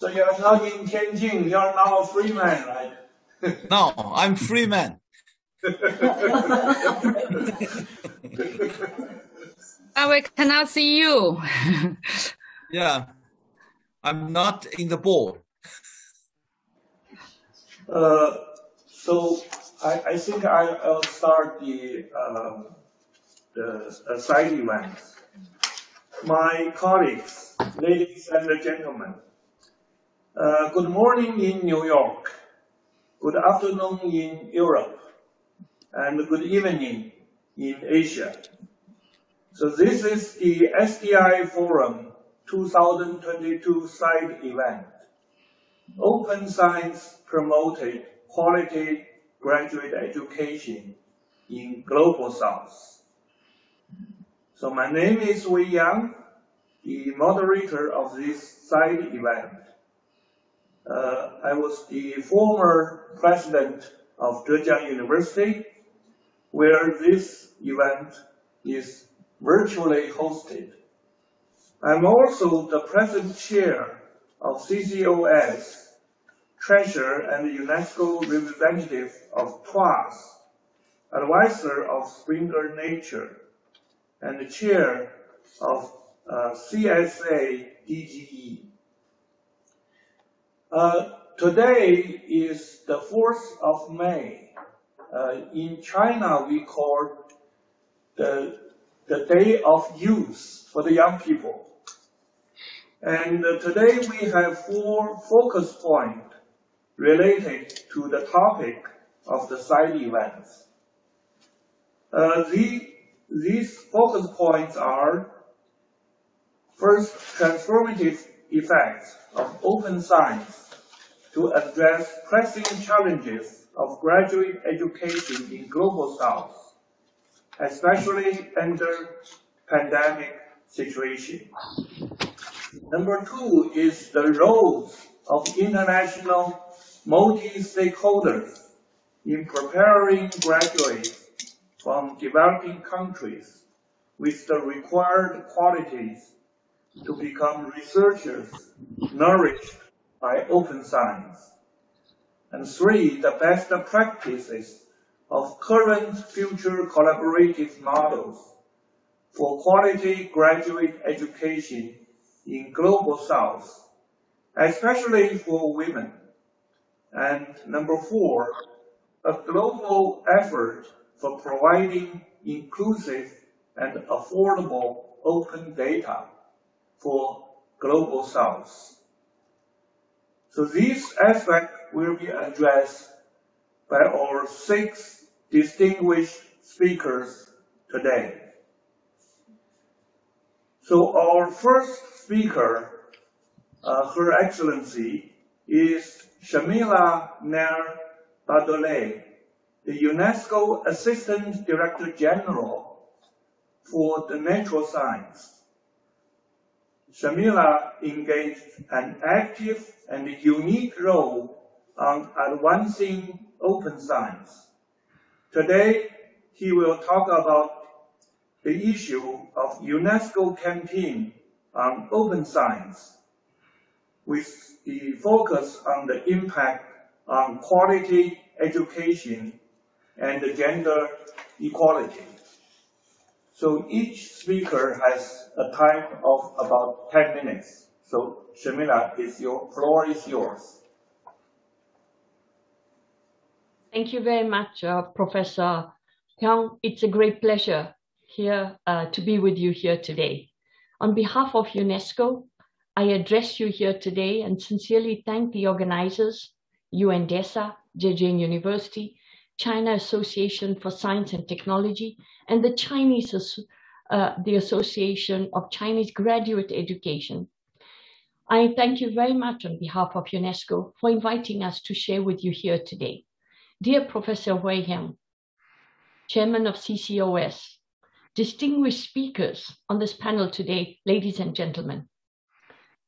So you're not in Tianjin, you're now a free man, right? no, I'm free man. Oh, we cannot see you. yeah, I'm not in the board. Uh, so I, I think I, will start the, uh, the, the side events. My colleagues, ladies and gentlemen, uh, good morning in New York, good afternoon in Europe, and good evening in Asia. So this is the STI Forum 2022 side event. Open Science promoted quality graduate education in Global South. So my name is Wei Yang, the moderator of this side event. Uh, I was the former president of Zhejiang University, where this event is virtually hosted. I'm also the present chair of CCOS, treasurer and UNESCO representative of TWAS, advisor of Springer Nature, and chair of uh, CSA DGE. Uh, today is the 4th of May. Uh, in China, we call the the day of youth for the young people. And uh, today we have four focus points related to the topic of the side events. Uh, the, these focus points are first, transformative effects of open science to address pressing challenges of graduate education in Global South especially under pandemic situation. Number two is the role of international multi-stakeholders in preparing graduates from developing countries with the required qualities to become researchers nourished by open science. And three, the best practices of current future collaborative models for quality graduate education in Global South, especially for women. And number four, a global effort for providing inclusive and affordable open data for Global South. So these aspects will be addressed by our six distinguished speakers today. So our first speaker, uh, Her Excellency, is Shamila Nair Bedouelle, the UNESCO Assistant Director General for the Natural Science. Shamila engaged an active and unique role on advancing open science. Today, he will talk about the issue of UNESCO campaign on open science with the focus on the impact on quality education and gender equality. So each speaker has a time of about 10 minutes. So Shamila, is your floor is yours. Thank you very much, uh, Professor Hyung. It's a great pleasure here uh, to be with you here today. On behalf of UNESCO, I address you here today and sincerely thank the organizers, UNDESA, Zhejiang University, China Association for Science and Technology, and the Chinese, uh, the Association of Chinese Graduate Education. I thank you very much on behalf of UNESCO for inviting us to share with you here today. Dear Professor Wei Hyang, Chairman of CCOS, distinguished speakers on this panel today, ladies and gentlemen.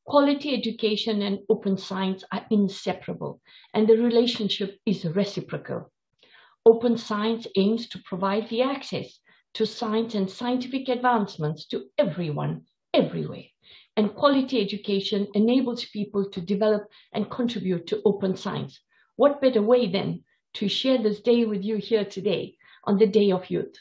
Quality education and open science are inseparable, and the relationship is reciprocal. Open science aims to provide the access to science and scientific advancements to everyone, everywhere, and quality education enables people to develop and contribute to open science. What better way then to share this day with you here today on the Day of Youth?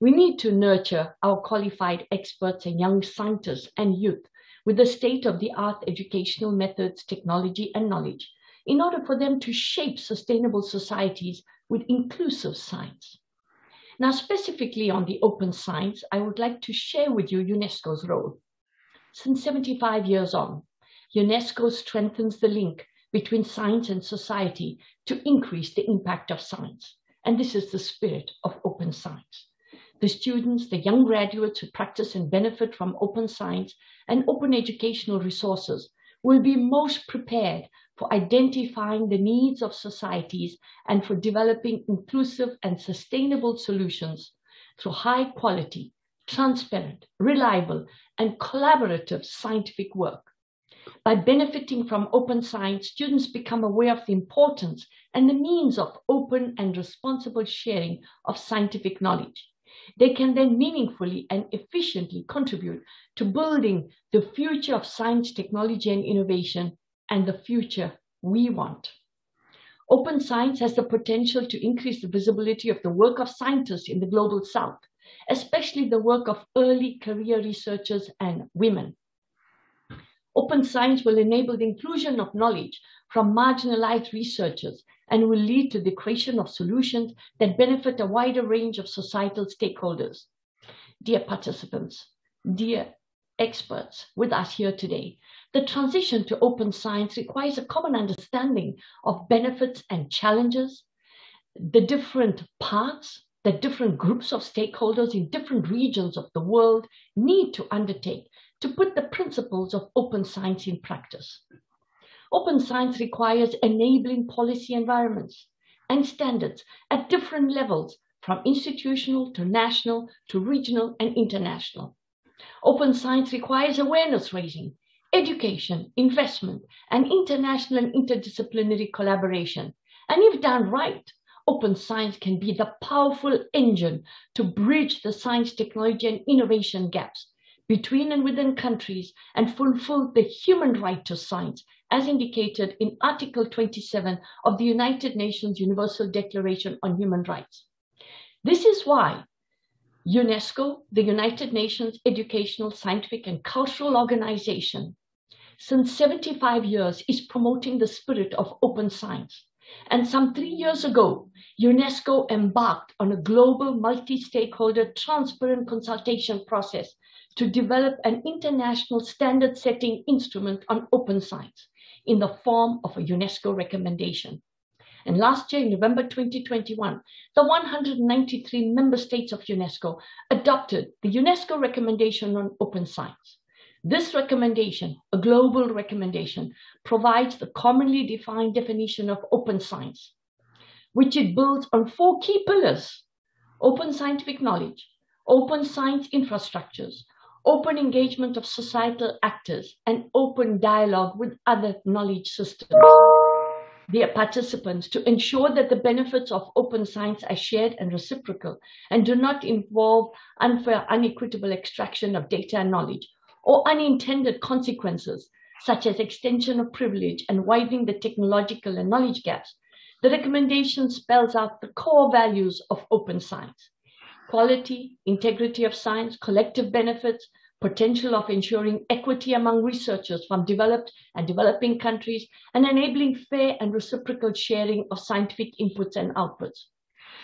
We need to nurture our qualified experts and young scientists and youth with the state-of-the-art educational methods, technology, and knowledge in order for them to shape sustainable societies with inclusive science. Now, specifically on the open science, I would like to share with you UNESCO's role. Since 75 years on, UNESCO strengthens the link between science and society to increase the impact of science. And this is the spirit of open science. The students, the young graduates who practice and benefit from open science and open educational resources will be most prepared for identifying the needs of societies and for developing inclusive and sustainable solutions through high quality, transparent, reliable, and collaborative scientific work. By benefiting from open science, students become aware of the importance and the means of open and responsible sharing of scientific knowledge. They can then meaningfully and efficiently contribute to building the future of science, technology, and innovation and the future we want. Open science has the potential to increase the visibility of the work of scientists in the global south, especially the work of early career researchers and women. Open science will enable the inclusion of knowledge from marginalized researchers and will lead to the creation of solutions that benefit a wider range of societal stakeholders. Dear participants, dear experts with us here today, the transition to open science requires a common understanding of benefits and challenges, the different parts that different groups of stakeholders in different regions of the world need to undertake to put the principles of open science in practice. Open science requires enabling policy environments and standards at different levels from institutional to national to regional and international. Open science requires awareness raising education, investment, and international and interdisciplinary collaboration. And if done right, open science can be the powerful engine to bridge the science, technology, and innovation gaps between and within countries and fulfill the human right to science as indicated in Article 27 of the United Nations Universal Declaration on Human Rights. This is why UNESCO, the United Nations Educational, Scientific and Cultural Organization, since 75 years is promoting the spirit of open science. And some three years ago, UNESCO embarked on a global multi-stakeholder transparent consultation process to develop an international standard setting instrument on open science in the form of a UNESCO recommendation. And last year, in November 2021, the 193 member states of UNESCO adopted the UNESCO recommendation on open science. This recommendation, a global recommendation, provides the commonly defined definition of open science, which it builds on four key pillars, open scientific knowledge, open science infrastructures, open engagement of societal actors, and open dialogue with other knowledge systems their participants to ensure that the benefits of open science are shared and reciprocal and do not involve unfair, unequitable extraction of data and knowledge or unintended consequences, such as extension of privilege and widening the technological and knowledge gaps. The recommendation spells out the core values of open science. Quality, integrity of science, collective benefits, potential of ensuring equity among researchers from developed and developing countries, and enabling fair and reciprocal sharing of scientific inputs and outputs.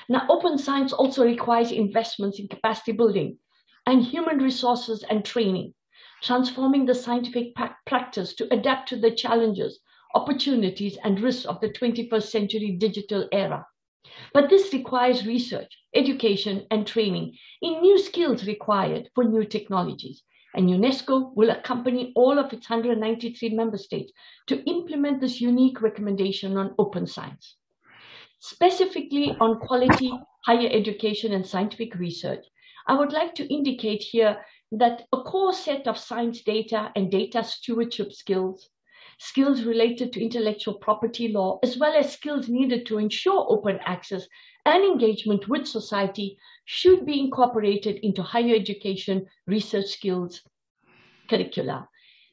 Now, open science also requires investments in capacity building and human resources and training, transforming the scientific practice to adapt to the challenges, opportunities, and risks of the 21st century digital era. But this requires research, education, and training in new skills required for new technologies. And UNESCO will accompany all of its 193 member states to implement this unique recommendation on open science. Specifically on quality, higher education, and scientific research, I would like to indicate here that a core set of science data and data stewardship skills skills related to intellectual property law, as well as skills needed to ensure open access and engagement with society should be incorporated into higher education research skills curricula.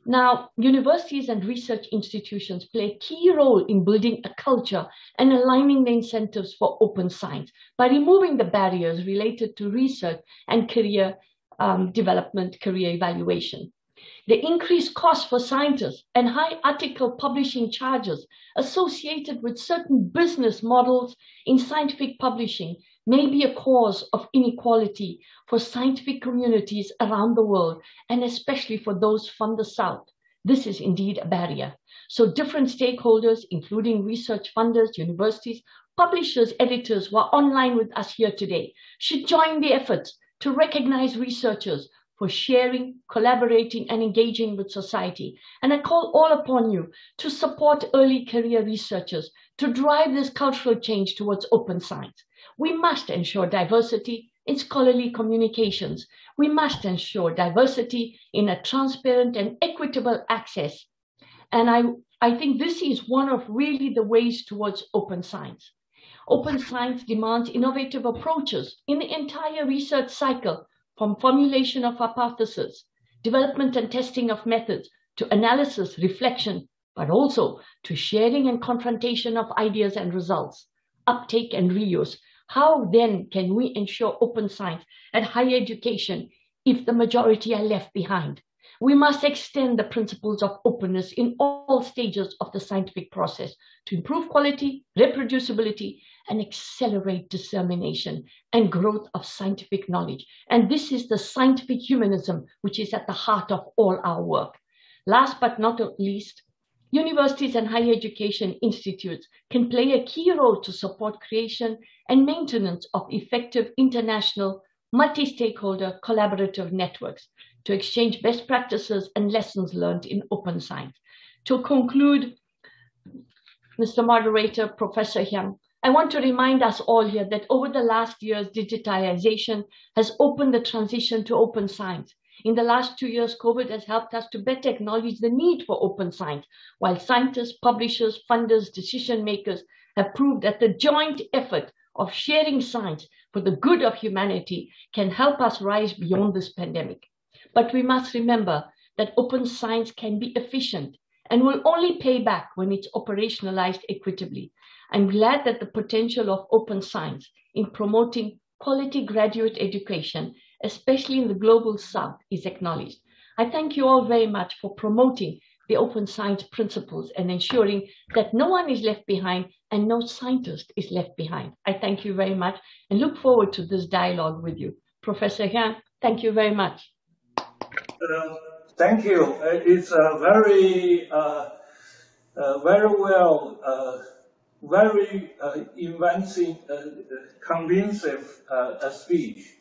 Now, universities and research institutions play a key role in building a culture and aligning the incentives for open science by removing the barriers related to research and career um, development, career evaluation. The increased cost for scientists and high article publishing charges associated with certain business models in scientific publishing may be a cause of inequality for scientific communities around the world, and especially for those from the South. This is indeed a barrier. So different stakeholders, including research funders, universities, publishers, editors who are online with us here today, should join the efforts to recognize researchers for sharing, collaborating, and engaging with society. And I call all upon you to support early career researchers to drive this cultural change towards open science. We must ensure diversity in scholarly communications. We must ensure diversity in a transparent and equitable access. And I, I think this is one of really the ways towards open science. Open science demands innovative approaches in the entire research cycle, from formulation of hypotheses, development and testing of methods, to analysis, reflection, but also to sharing and confrontation of ideas and results, uptake and reuse, how then can we ensure open science and higher education if the majority are left behind? We must extend the principles of openness in all stages of the scientific process to improve quality, reproducibility, and accelerate dissemination and growth of scientific knowledge. And this is the scientific humanism which is at the heart of all our work. Last but not least, Universities and higher education institutes can play a key role to support creation and maintenance of effective international multi-stakeholder collaborative networks to exchange best practices and lessons learned in open science. To conclude, Mr. Moderator, Professor Hyang, I want to remind us all here that over the last years, digitization has opened the transition to open science in the last two years, COVID has helped us to better acknowledge the need for open science, while scientists, publishers, funders, decision makers have proved that the joint effort of sharing science for the good of humanity can help us rise beyond this pandemic. But we must remember that open science can be efficient and will only pay back when it's operationalized equitably. I'm glad that the potential of open science in promoting quality graduate education especially in the global south, is acknowledged. I thank you all very much for promoting the open science principles and ensuring that no one is left behind and no scientist is left behind. I thank you very much and look forward to this dialogue with you. Professor Han, thank you very much. Thank you. Uh, it's a very, uh, uh very well, uh, very uh, inventive, convincing speech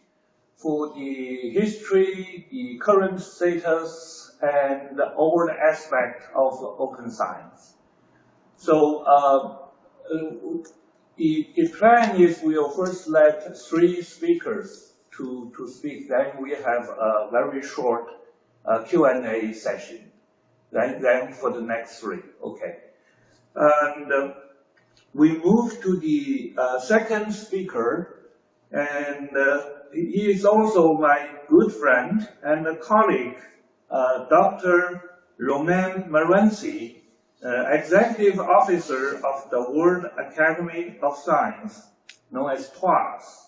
for the history, the current status, and the overall aspect of open science. So the, the plan is we'll first let three speakers to, to speak, then we have a very short uh, Q&A session. Then, then for the next three, okay. And uh, we move to the uh, second speaker, and uh, he is also my good friend and colleague, uh, Dr. Romain Murenzi, uh, Executive Officer of the World Academy of Science, known as TWAS.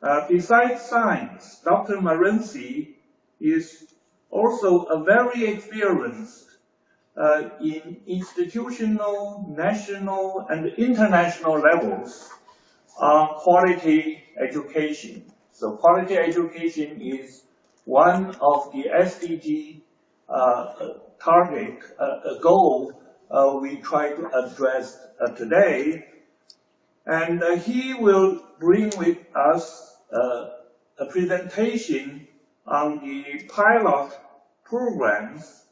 Uh, besides science, Dr. Murenzi is also a very experienced uh, in institutional, national, and international levels on quality education. So quality education is one of the SDG uh, target, uh, goal uh, we try to address uh, today. And uh, he will bring with us uh, a presentation on the pilot program programs,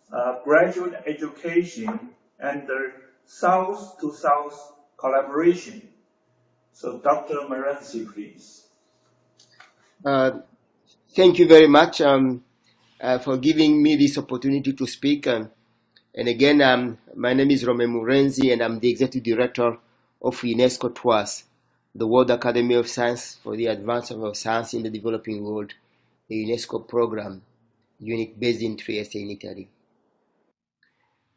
graduate education, and the South-to-South -South collaboration. So Dr. Murenzi, please. Uh, thank you very much um, uh, for giving me this opportunity to speak. Um, and again, um, my name is Romain Murenzi, and I'm the Executive Director of UNESCO TWAS, the World Academy of Science for the Advancement of Science in the Developing World, a UNESCO program, unit based in Trieste in Italy.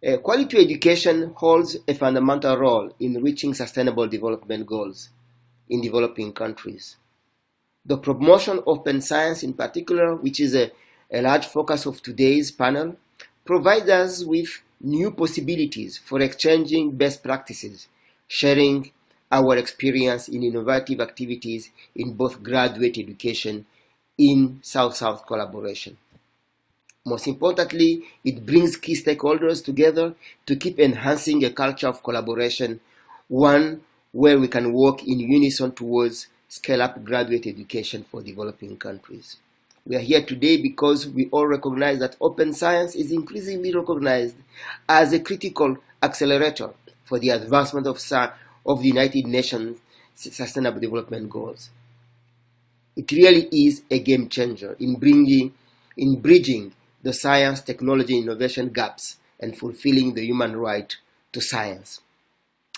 Uh, quality education holds a fundamental role in reaching sustainable development goals in developing countries. The promotion of open science in particular, which is a, a large focus of today's panel, provides us with new possibilities for exchanging best practices, sharing our experience in innovative activities in both graduate education in South-South collaboration. Most importantly, it brings key stakeholders together to keep enhancing a culture of collaboration, one where we can work in unison towards scale up graduate education for developing countries. We are here today because we all recognize that open science is increasingly recognized as a critical accelerator for the advancement of, of the United Nations Sustainable Development Goals. It really is a game changer in bringing, in bridging the science, technology, innovation gaps and fulfilling the human right to science.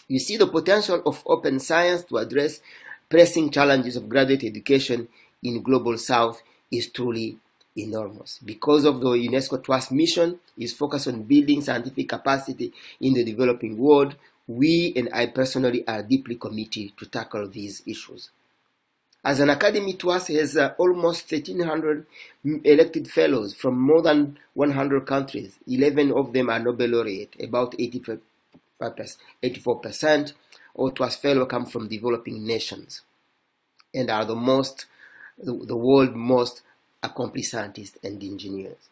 You see the potential of open science to address pressing challenges of graduate education in global south is truly enormous. Because of the UNESCO TWAS mission is focused on building scientific capacity in the developing world, we and I personally are deeply committed to tackle these issues. As an academy, TWAS has uh, almost 1,300 elected fellows from more than 100 countries. 11 of them are Nobel laureate, about 84% of TWAS fellows come from developing nations and are the most, the, the world most accomplished scientists and engineers.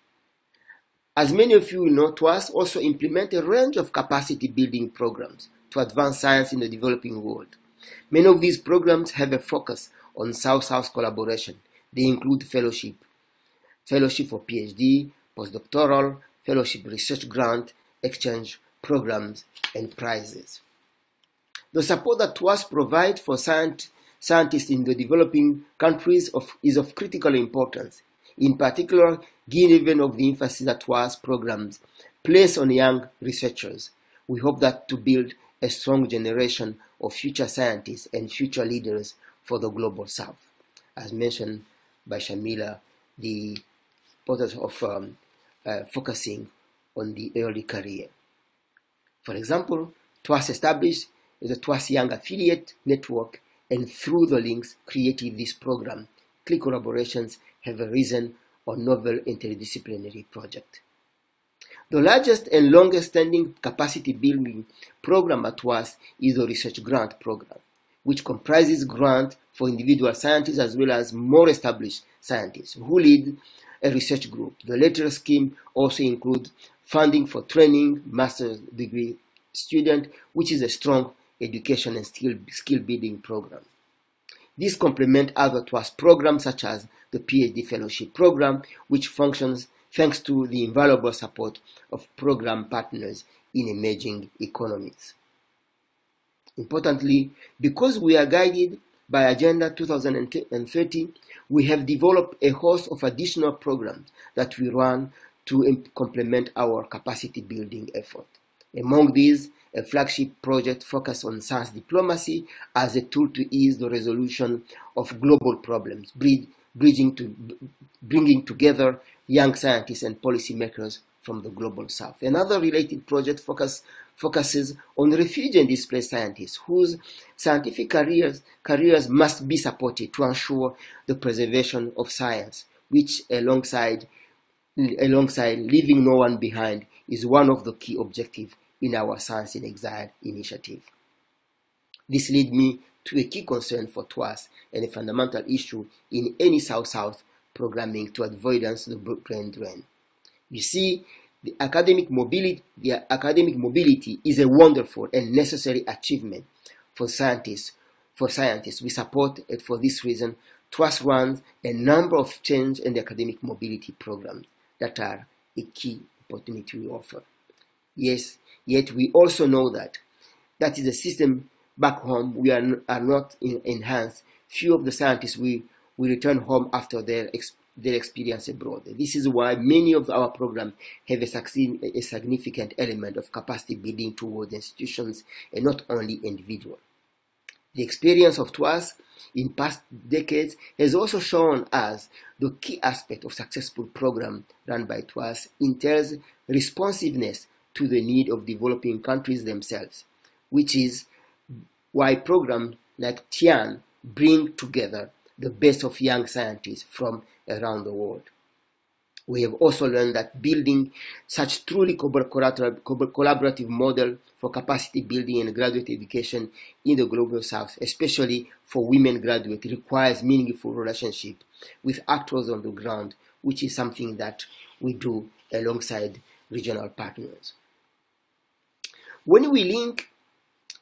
As many of you know, TWAS also implement a range of capacity building programs to advance science in the developing world. Many of these programs have a focus on South-South collaboration. They include fellowship, fellowship for PhD, postdoctoral, fellowship research grant, exchange programs, and prizes. The support that TWAS provides for scientists in the developing countries of, is of critical importance, in particular given of the emphasis that TWAS programs place on young researchers. We hope that to build a strong generation of future scientists and future leaders for the global south. As mentioned by Shamila, the importance of um, uh, focusing on the early career. For example, TWAS established the TWAS Young Affiliate Network and through the links created this program. CLIC collaborations have arisen on novel interdisciplinary project. The largest and longest standing capacity building program at TWAS is the Research Grant Program, which comprises grants for individual scientists as well as more established scientists who lead a research group. The latter scheme also includes funding for training master's degree student, which is a strong education and skill, skill building program. These complement other TWAS programs such as the PhD Fellowship Program, which functions thanks to the invaluable support of program partners in emerging economies. Importantly, because we are guided by Agenda 2030, we have developed a host of additional programs that we run to complement our capacity building effort. Among these, a flagship project focused on science diplomacy as a tool to ease the resolution of global problems, bridging to, bringing together young scientists and policymakers from the global south. Another related project focus, focuses on refugee and displaced scientists whose scientific careers, careers must be supported to ensure the preservation of science, which alongside alongside leaving no one behind is one of the key objectives in our Science in Exile initiative. This leads me to a key concern for TWAS and a fundamental issue in any South-South programming to avoidance the brain drain. You see, the academic mobility, the academic mobility is a wonderful and necessary achievement for scientists. For scientists, we support it for this reason. TWAS runs a number of change and academic mobility programs that are a key opportunity we offer. Yes, yet we also know that that is a system back home we are, are not in, enhanced. Few of the scientists we, we return home after their, ex, their experience abroad. This is why many of our programs have a, a significant element of capacity building towards institutions and not only individuals. The experience of TWAS in past decades has also shown us the key aspect of successful program run by TWAS entails responsiveness to the need of developing countries themselves, which is why programs like TYAN bring together the best of young scientists from around the world. We have also learned that building such truly collaborative model for capacity building and graduate education in the global south, especially for women graduates, requires meaningful relationship with actors on the ground, which is something that we do alongside regional partners. When we link,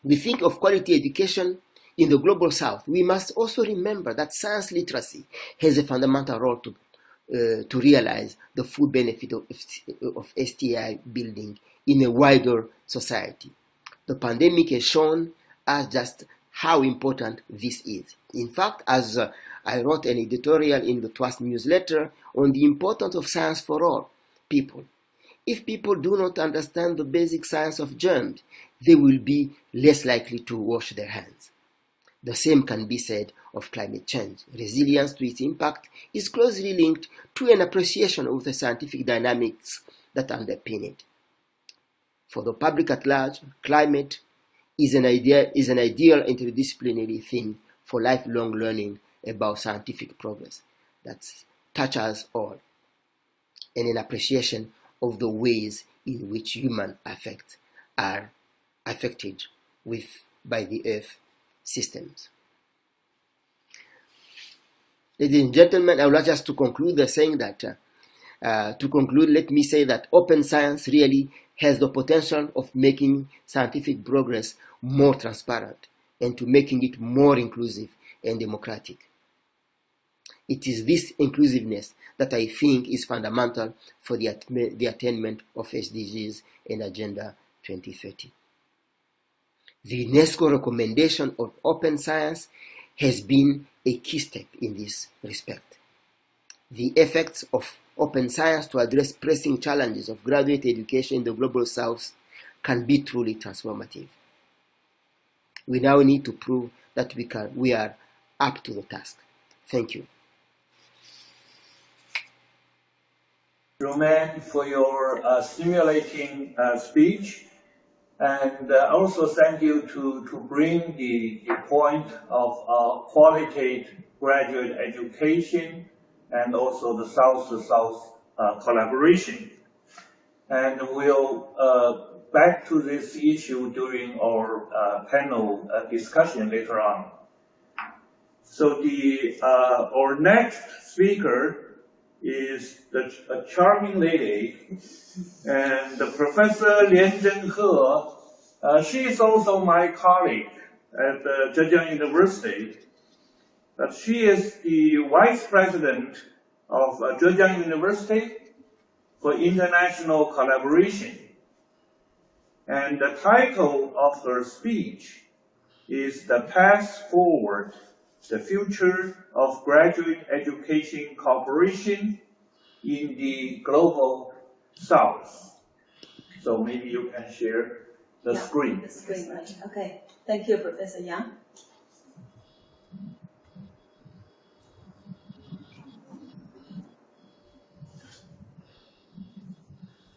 we think of quality education in the global south, we must also remember that science literacy has a fundamental role to, uh, to realize the full benefit of, of STI building in a wider society. The pandemic has shown us just how important this is. In fact, as uh, I wrote an editorial in the TWAS newsletter on the importance of science for all people. If people do not understand the basic science of germs, they will be less likely to wash their hands. The same can be said of climate change. Resilience to its impact is closely linked to an appreciation of the scientific dynamics that underpin it. For the public at large, climate is an, idea, is an ideal interdisciplinary thing for lifelong learning about scientific progress that touches all, and an appreciation of the ways in which human affects are affected with by the earth systems. Ladies and gentlemen, I would like just to conclude by saying that, uh, uh, to conclude, let me say that open science really has the potential of making scientific progress more transparent and to making it more inclusive and democratic. It is this inclusiveness that I think is fundamental for the, the attainment of SDGs and Agenda 2030. The UNESCO recommendation on open science has been a key step in this respect. The effects of open science to address pressing challenges of graduate education in the global south can be truly transformative. We now need to prove that we, can, we are up to the task. Thank you. Romain, for your uh, stimulating uh, speech. And uh, also thank you to, to bring the, the point of uh, qualitative graduate education and also the South-to-South uh, collaboration. And we'll uh, back to this issue during our panel discussion later on. So the our next speaker is the, a charming lady, and the Professor Lianzhen He, uh, she is also my colleague at uh, Zhejiang University. But she is the Vice President of uh, Zhejiang University for International Collaboration. And the title of her speech is The Path Forward the future of graduate education cooperation in the global south. So maybe you can share the yeah, screen. The screen, right. Okay. Thank you, Professor Yang.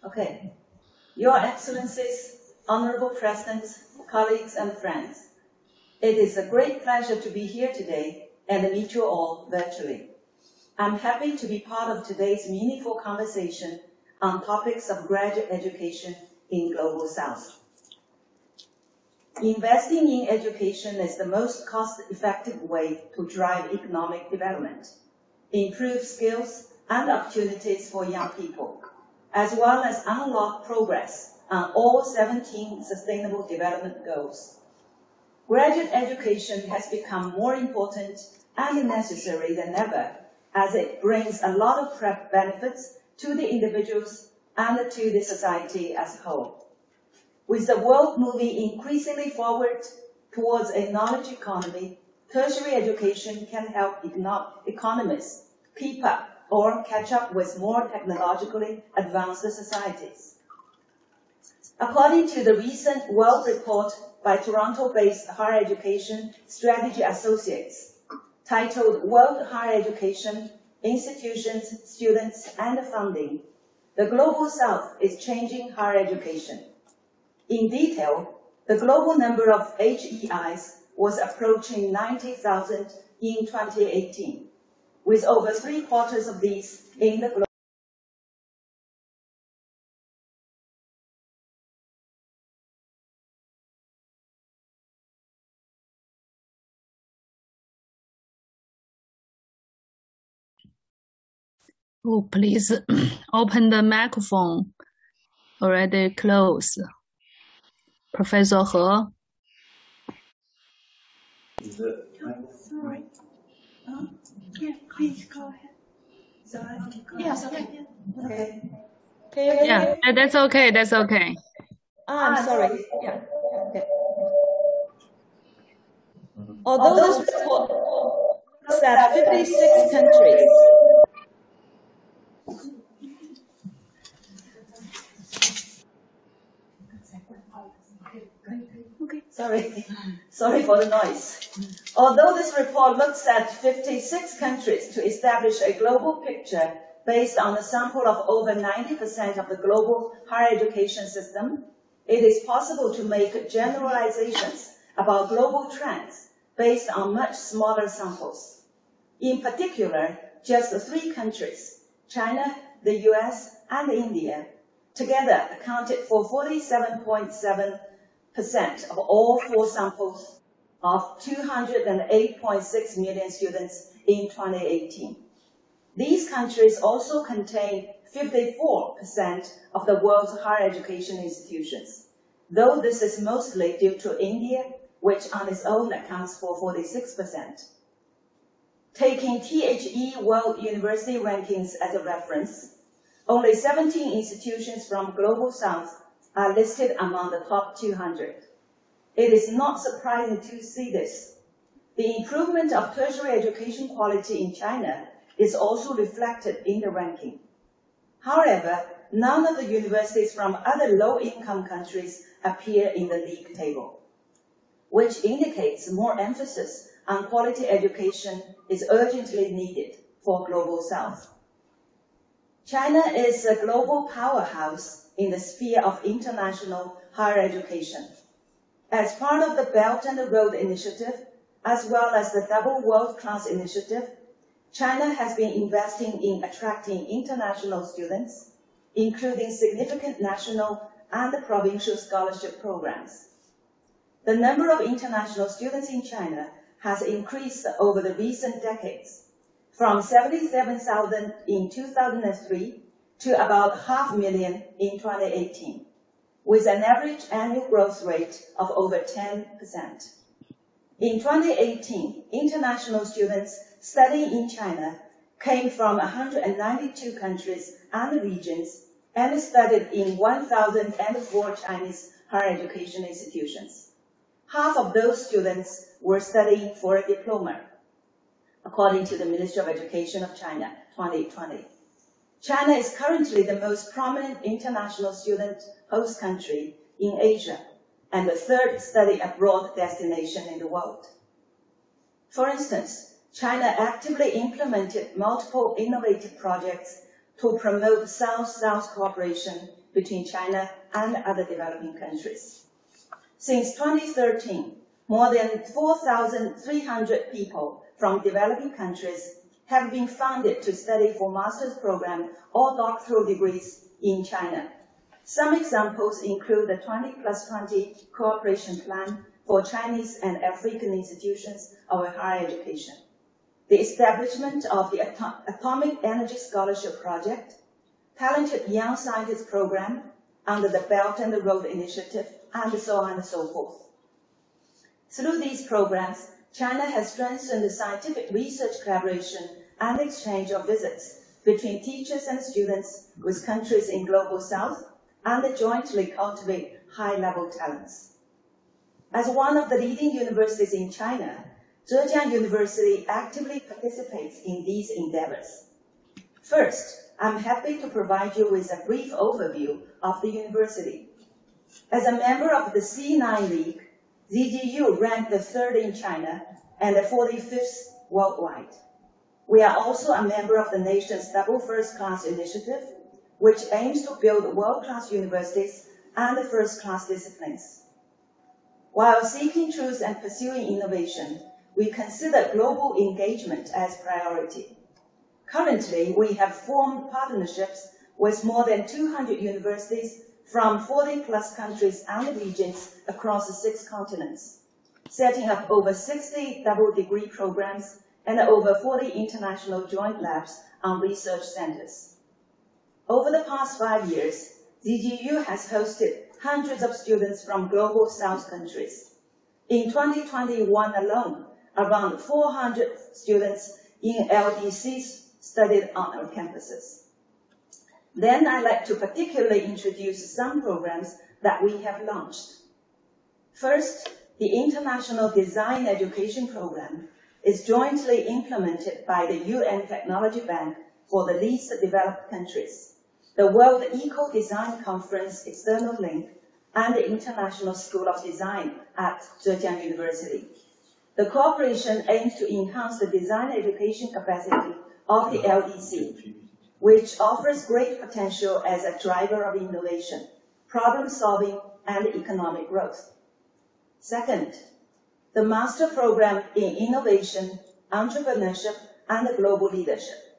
Okay. Your Excellencies, Honorable Presidents, colleagues, and friends. It is a great pleasure to be here today and meet you all virtually. I'm happy to be part of today's meaningful conversation on topics of graduate education in Global South. Investing in education is the most cost-effective way to drive economic development, improve skills and opportunities for young people, as well as unlock progress on all 17 Sustainable Development Goals. Graduate education has become more important and necessary than ever as it brings a lot of benefits to the individuals and to the society as a whole. With the world moving increasingly forward towards a knowledge economy, tertiary education can help economists keep up or catch up with more technologically advanced societies. According to the recent World Report by Toronto-based Higher Education Strategy Associates, titled World Higher Education, Institutions, Students, and Funding, the Global South is changing higher education. In detail, the global number of HEIs was approaching 90,000 in 2018, with over three quarters of these in the Oh, please open the microphone. Already closed. Professor He. Sorry. Uh, yeah, please go ahead. Sorry. Yes, okay. Okay. Yeah, that's okay. That's okay. Ah, I'm sorry. Yeah. Okay. Although this report said 56 countries Sorry, sorry for the noise. Although this report looks at 56 countries to establish a global picture based on a sample of over 90% of the global higher education system, it is possible to make generalizations about global trends based on much smaller samples. In particular, just three countries, China, the US, and India, together accounted for 47.7 percent of all four samples of 208.6 million students in 2018. These countries also contain 54% of the world's higher education institutions, though this is mostly due to India, which on its own accounts for 46%. Taking THE World University Rankings as a reference, only 17 institutions from Global South are listed among the top 200. It is not surprising to see this. The improvement of tertiary education quality in China is also reflected in the ranking. However, none of the universities from other low-income countries appear in the league table, which indicates more emphasis on quality education is urgently needed for Global South. China is a global powerhouse in the sphere of international higher education. As part of the Belt and Road Initiative, as well as the Double World Class Initiative, China has been investing in attracting international students, including significant national and provincial scholarship programs. The number of international students in China has increased over the recent decades, from 77,000 in 2003 to about half million in 2018, with an average annual growth rate of over 10%. In 2018, international students studying in China came from 192 countries and regions and studied in 1,004 Chinese higher education institutions. Half of those students were studying for a diploma, according to the Ministry of Education of China 2020. China is currently the most prominent international student host country in Asia and the third study abroad destination in the world. For instance, China actively implemented multiple innovative projects to promote South-South cooperation between China and other developing countries. Since 2013, more than 4,300 people from developing countries have been funded to study for master's program or doctoral degrees in China. Some examples include the 20 plus 20 cooperation plan for Chinese and African institutions of higher education, the establishment of the Atom Atomic Energy Scholarship Project, Talented Young Scientists Program under the Belt and Road Initiative, and so on and so forth. Through these programs, China has strengthened the scientific research collaboration and exchange of visits between teachers and students with countries in Global South and jointly cultivate high-level talents. As one of the leading universities in China, Zhejiang University actively participates in these endeavors. First, I'm happy to provide you with a brief overview of the university. As a member of the C9 League, ZJU ranked the third in China and the 45th worldwide. We are also a member of the nation's Double First Class Initiative, which aims to build world-class universities and first-class disciplines. While seeking truth and pursuing innovation, we consider global engagement as priority. Currently, we have formed partnerships with more than 200 universities from 40 plus countries and regions across the six continents, setting up over 60 double degree programs and over 40 international joint labs and research centers. Over the past five years, ZJU has hosted hundreds of students from global south countries. In 2021 alone, around 400 students in LDCs studied on our campuses. Then I'd like to particularly introduce some programs that we have launched. First, the International Design Education Program is jointly implemented by the UN Technology Bank for the least developed countries, the World Eco Design Conference External Link, and the International School of Design at Zhejiang University. The cooperation aims to enhance the design education capacity of the LDC, which offers great potential as a driver of innovation, problem solving, and economic growth. Second, the master program in innovation, entrepreneurship, and global leadership.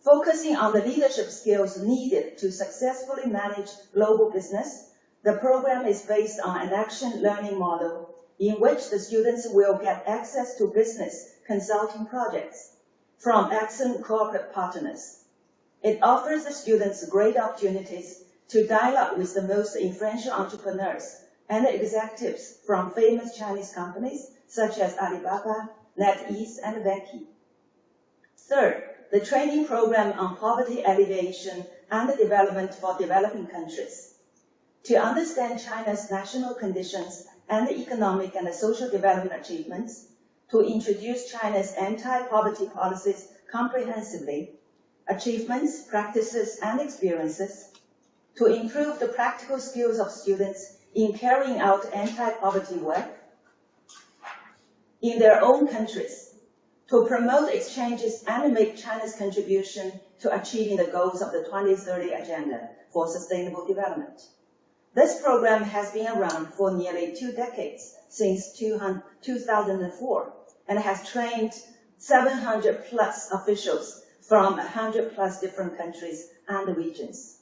Focusing on the leadership skills needed to successfully manage global business, the program is based on an action learning model in which the students will get access to business consulting projects from excellent corporate partners. It offers the students great opportunities to dialogue with the most influential entrepreneurs and executives from famous Chinese companies such as Alibaba, NetEase, and Vanke. Third, the training program on poverty alleviation and the development for developing countries. To understand China's national conditions and the economic and social development achievements, to introduce China's anti-poverty policies comprehensively, achievements, practices, and experiences, to improve the practical skills of students in carrying out anti-poverty work in their own countries, to promote exchanges and make China's contribution to achieving the goals of the 2030 Agenda for Sustainable Development. This program has been around for nearly two decades, since 2004, and has trained 700 plus officials from 100 plus different countries and regions.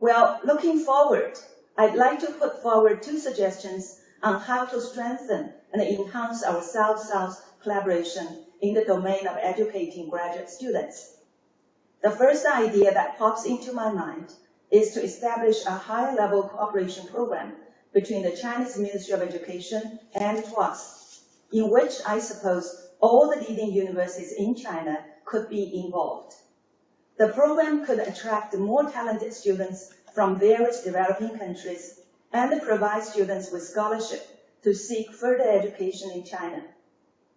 Well, looking forward, I'd like to put forward two suggestions on how to strengthen and enhance our South-South collaboration in the domain of educating graduate students. The first idea that pops into my mind is to establish a high-level cooperation program between the Chinese Ministry of Education and TWAS, in which I suppose all the leading universities in China could be involved. The program could attract more talented students from various developing countries and provide students with scholarship to seek further education in China.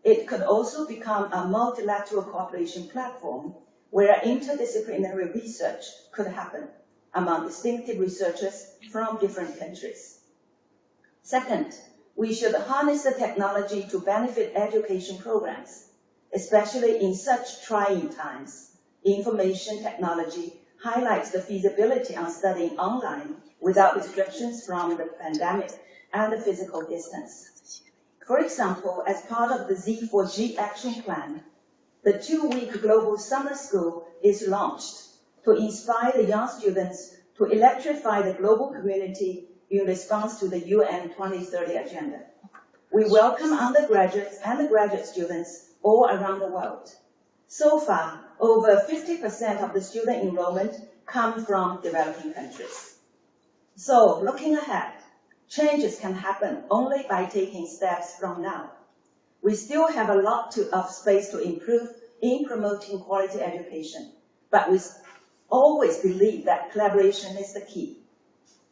It could also become a multilateral cooperation platform where interdisciplinary research could happen among distinctive researchers from different countries. Second, we should harness the technology to benefit education programs, especially in such trying times. Information technology highlights the feasibility on studying online without restrictions from the pandemic and the physical distance. For example, as part of the Z4G action plan, the two-week global summer school is launched to inspire the young students to electrify the global community in response to the UN 2030 agenda. We welcome undergraduates and graduate students all around the world. So far, over 50% of the student enrollment come from developing countries. So looking ahead, changes can happen only by taking steps from now. We still have a lot to, of space to improve in promoting quality education, but we always believe that collaboration is the key.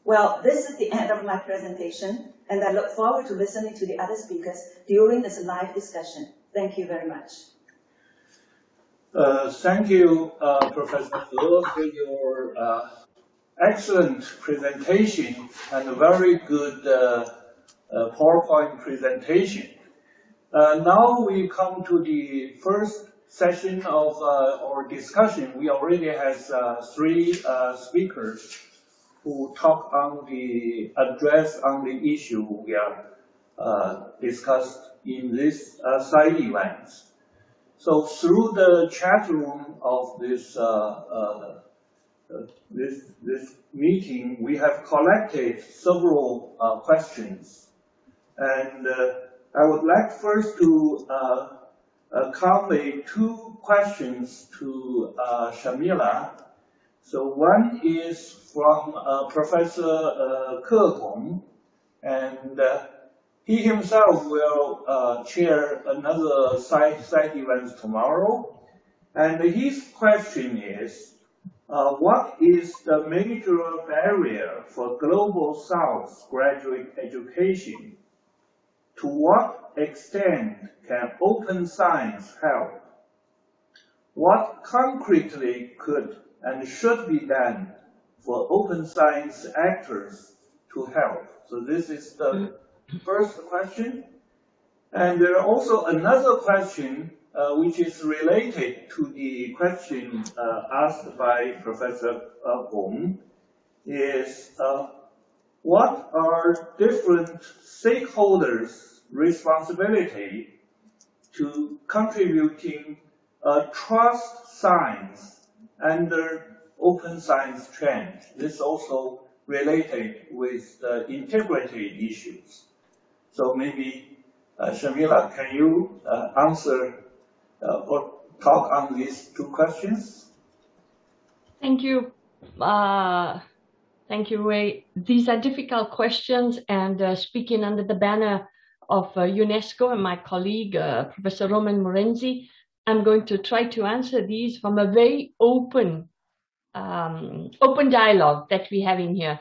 Well, this is the end of my presentation, and I look forward to listening to the other speakers during this live discussion. Thank you very much. Uh, thank you, uh, Professor He, for your uh, excellent presentation and a very good uh, uh, PowerPoint presentation. Now we come to the first session of our discussion, we already has three speakers who talk on the address on the issue we are discussed in this side events. So through the chat room of this uh, uh, uh, this this meeting, we have collected several uh, questions, and I would like first to convey two questions to Shamila. So one is from Professor uh, Ke and he himself will uh, chair another side, side event tomorrow. And his question is, uh, what is the major barrier for Global South graduate education? To what extent can open science help? What concretely could and should be done for open science actors to help? So this is the first question. And there are also another question uh, which is related to the question uh, asked by Professor uh, is uh, what are different stakeholders' responsibility to contributing a trust science under open science trend? This also related with the integrity issues. So maybe, uh, Shamila, can you uh, answer uh, or talk on these two questions? Thank you. Uh, thank you, Ray. These are difficult questions, and speaking under the banner of UNESCO and my colleague, Professor Roman Murenzi, I'm going to try to answer these from a very open, um, open dialogue that we have in here.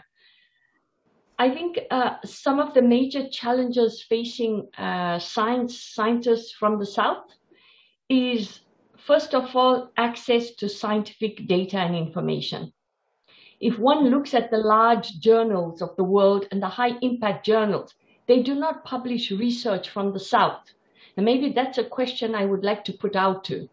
I think uh, some of the major challenges facing uh, science scientists from the South is, first of all, access to scientific data and information. If one looks at the large journals of the world and the high impact journals, they do not publish research from the South. And maybe that's a question I would like to put out to,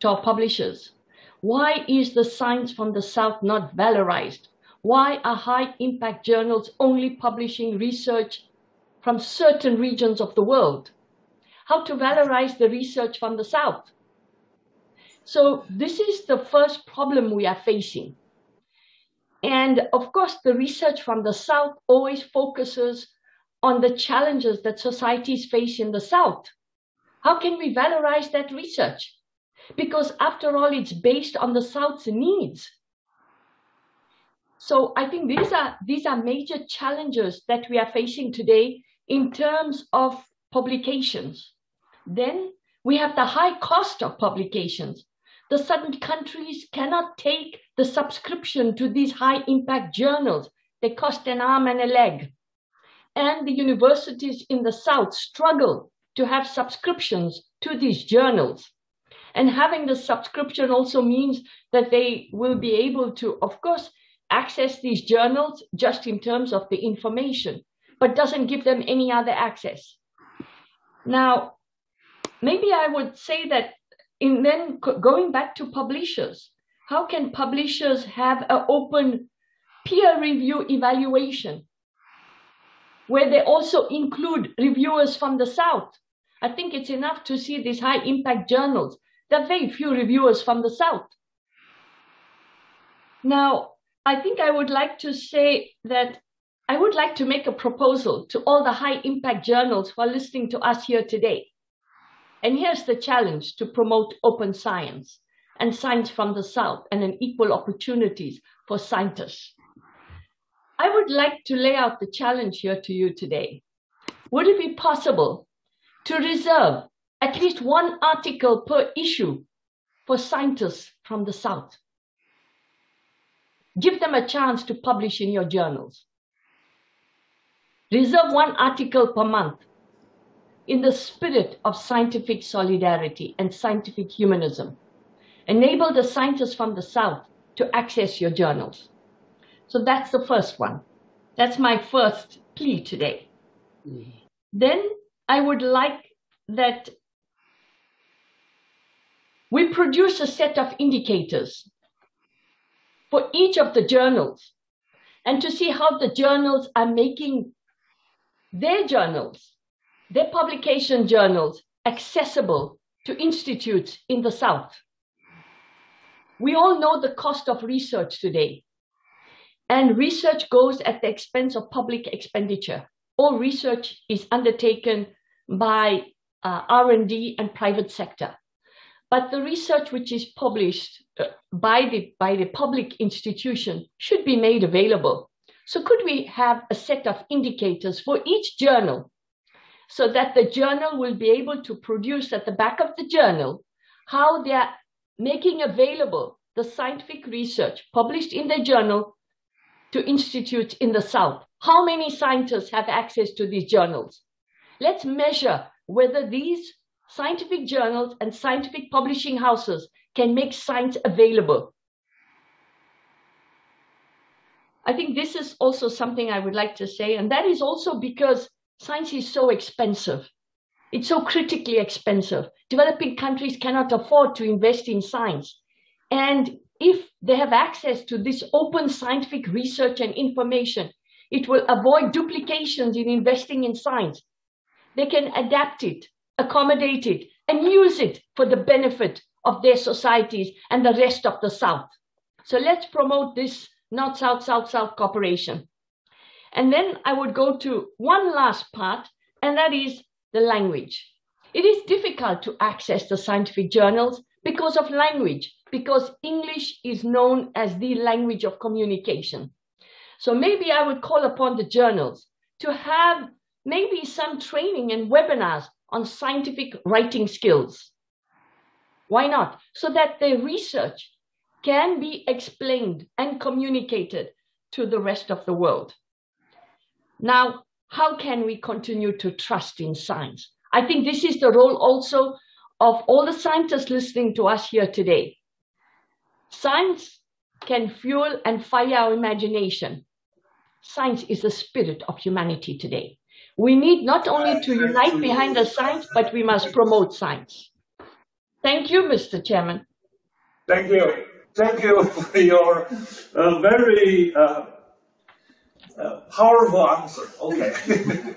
to our publishers. Why is the science from the South not valorized? Why are high impact journals only publishing research from certain regions of the world? How to valorize the research from the South? So this is the first problem we are facing. And of course, the research from the South always focuses on the challenges that societies face in the South. How can we valorize that research? Because after all, it's based on the South's needs. So I think these are these are major challenges that we are facing today in terms of publications. Then we have the high cost of publications. The southern countries cannot take the subscription to these high impact journals. They cost an arm and a leg. And the universities in the south struggle to have subscriptions to these journals. And having the subscription also means that they will be able to, of course, access these journals just in terms of the information, but doesn't give them any other access. Now, maybe I would say that in then going back to publishers, how can publishers have an open peer review evaluation where they also include reviewers from the South? I think it's enough to see these high impact journals. There are very few reviewers from the South. Now, I think I would like to say that I would like to make a proposal to all the high impact journals who are listening to us here today. And here's the challenge to promote open science and science from the South and an equal opportunities for scientists. I would like to lay out the challenge here to you today. Would it be possible to reserve at least one article per issue for scientists from the South? Give them a chance to publish in your journals. Reserve one article per month in the spirit of scientific solidarity and scientific humanism. Enable the scientists from the South to access your journals. So that's the first one. That's my first plea today. Mm. Then I would like that we produce a set of indicators for each of the journals and to see how the journals are making their journals, their publication journals, accessible to institutes in the South. We all know the cost of research today, and research goes at the expense of public expenditure. All research is undertaken by uh, R&D and private sector. But the research which is published uh, by, the, by the public institution should be made available. So could we have a set of indicators for each journal so that the journal will be able to produce at the back of the journal how they are making available the scientific research published in the journal to institutes in the South. How many scientists have access to these journals? Let's measure whether these scientific journals and scientific publishing houses can make science available. I think this is also something I would like to say, and that is also because science is so expensive. It's so critically expensive. Developing countries cannot afford to invest in science. And if they have access to this open scientific research and information, it will avoid duplications in investing in science. They can adapt it, accommodate it, and use it for the benefit of their societies and the rest of the South. So let's promote this North South South South cooperation. And then I would go to one last part, and that is the language. It is difficult to access the scientific journals because of language, because English is known as the language of communication. So maybe I would call upon the journals to have maybe some training and webinars on scientific writing skills. Why not? So that the research can be explained and communicated to the rest of the world. Now, how can we continue to trust in science? I think this is the role also of all the scientists listening to us here today. Science can fuel and fire our imagination. Science is the spirit of humanity today. We need not only to unite behind the science, but we must promote science. Thank you, Mr. Chairman. Thank you. Thank you for your uh, very uh, uh, powerful answer. Okay.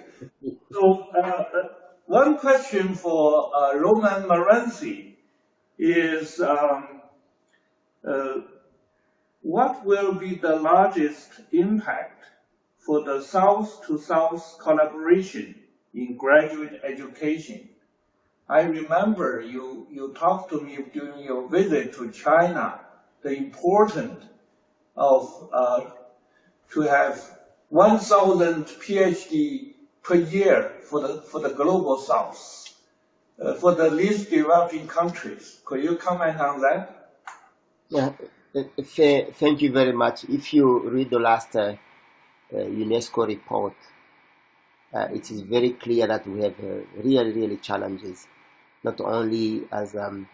so, uh, uh, one question for uh, Roman Murenzi is um, what will be the largest impact for the South to South collaboration in graduate education. I remember you, you talked to me during your visit to China, the importance of uh, to have 1,000 PhD per year for the, for the global South, uh, for the least developing countries. Could you comment on that? Yeah, thank you very much. If you read the last uh, UNESCO report, uh, it is very clear that we have uh, really, really challenges, not only as um,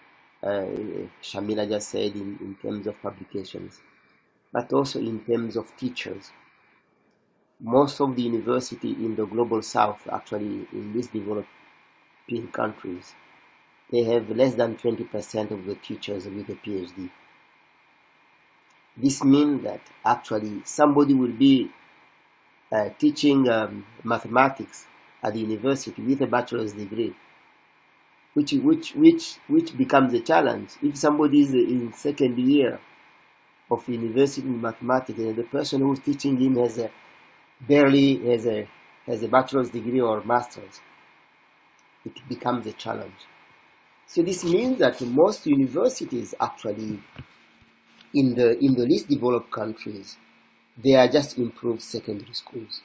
Shamila just said in, in terms of publications, but also in terms of teachers. Most of the university in the global south, actually in these developing countries, they have less than 20% of the teachers with a PhD. This means that actually somebody will be uh, teaching um, mathematics at the university with a bachelor's degree, which, which, which, which becomes a challenge. If somebody is in second year of university mathematics and the person who's teaching him has a, barely has a, has a bachelor's degree or master's, it becomes a challenge. So this means that most universities actually in the in the least developed countries they are just improved secondary schools.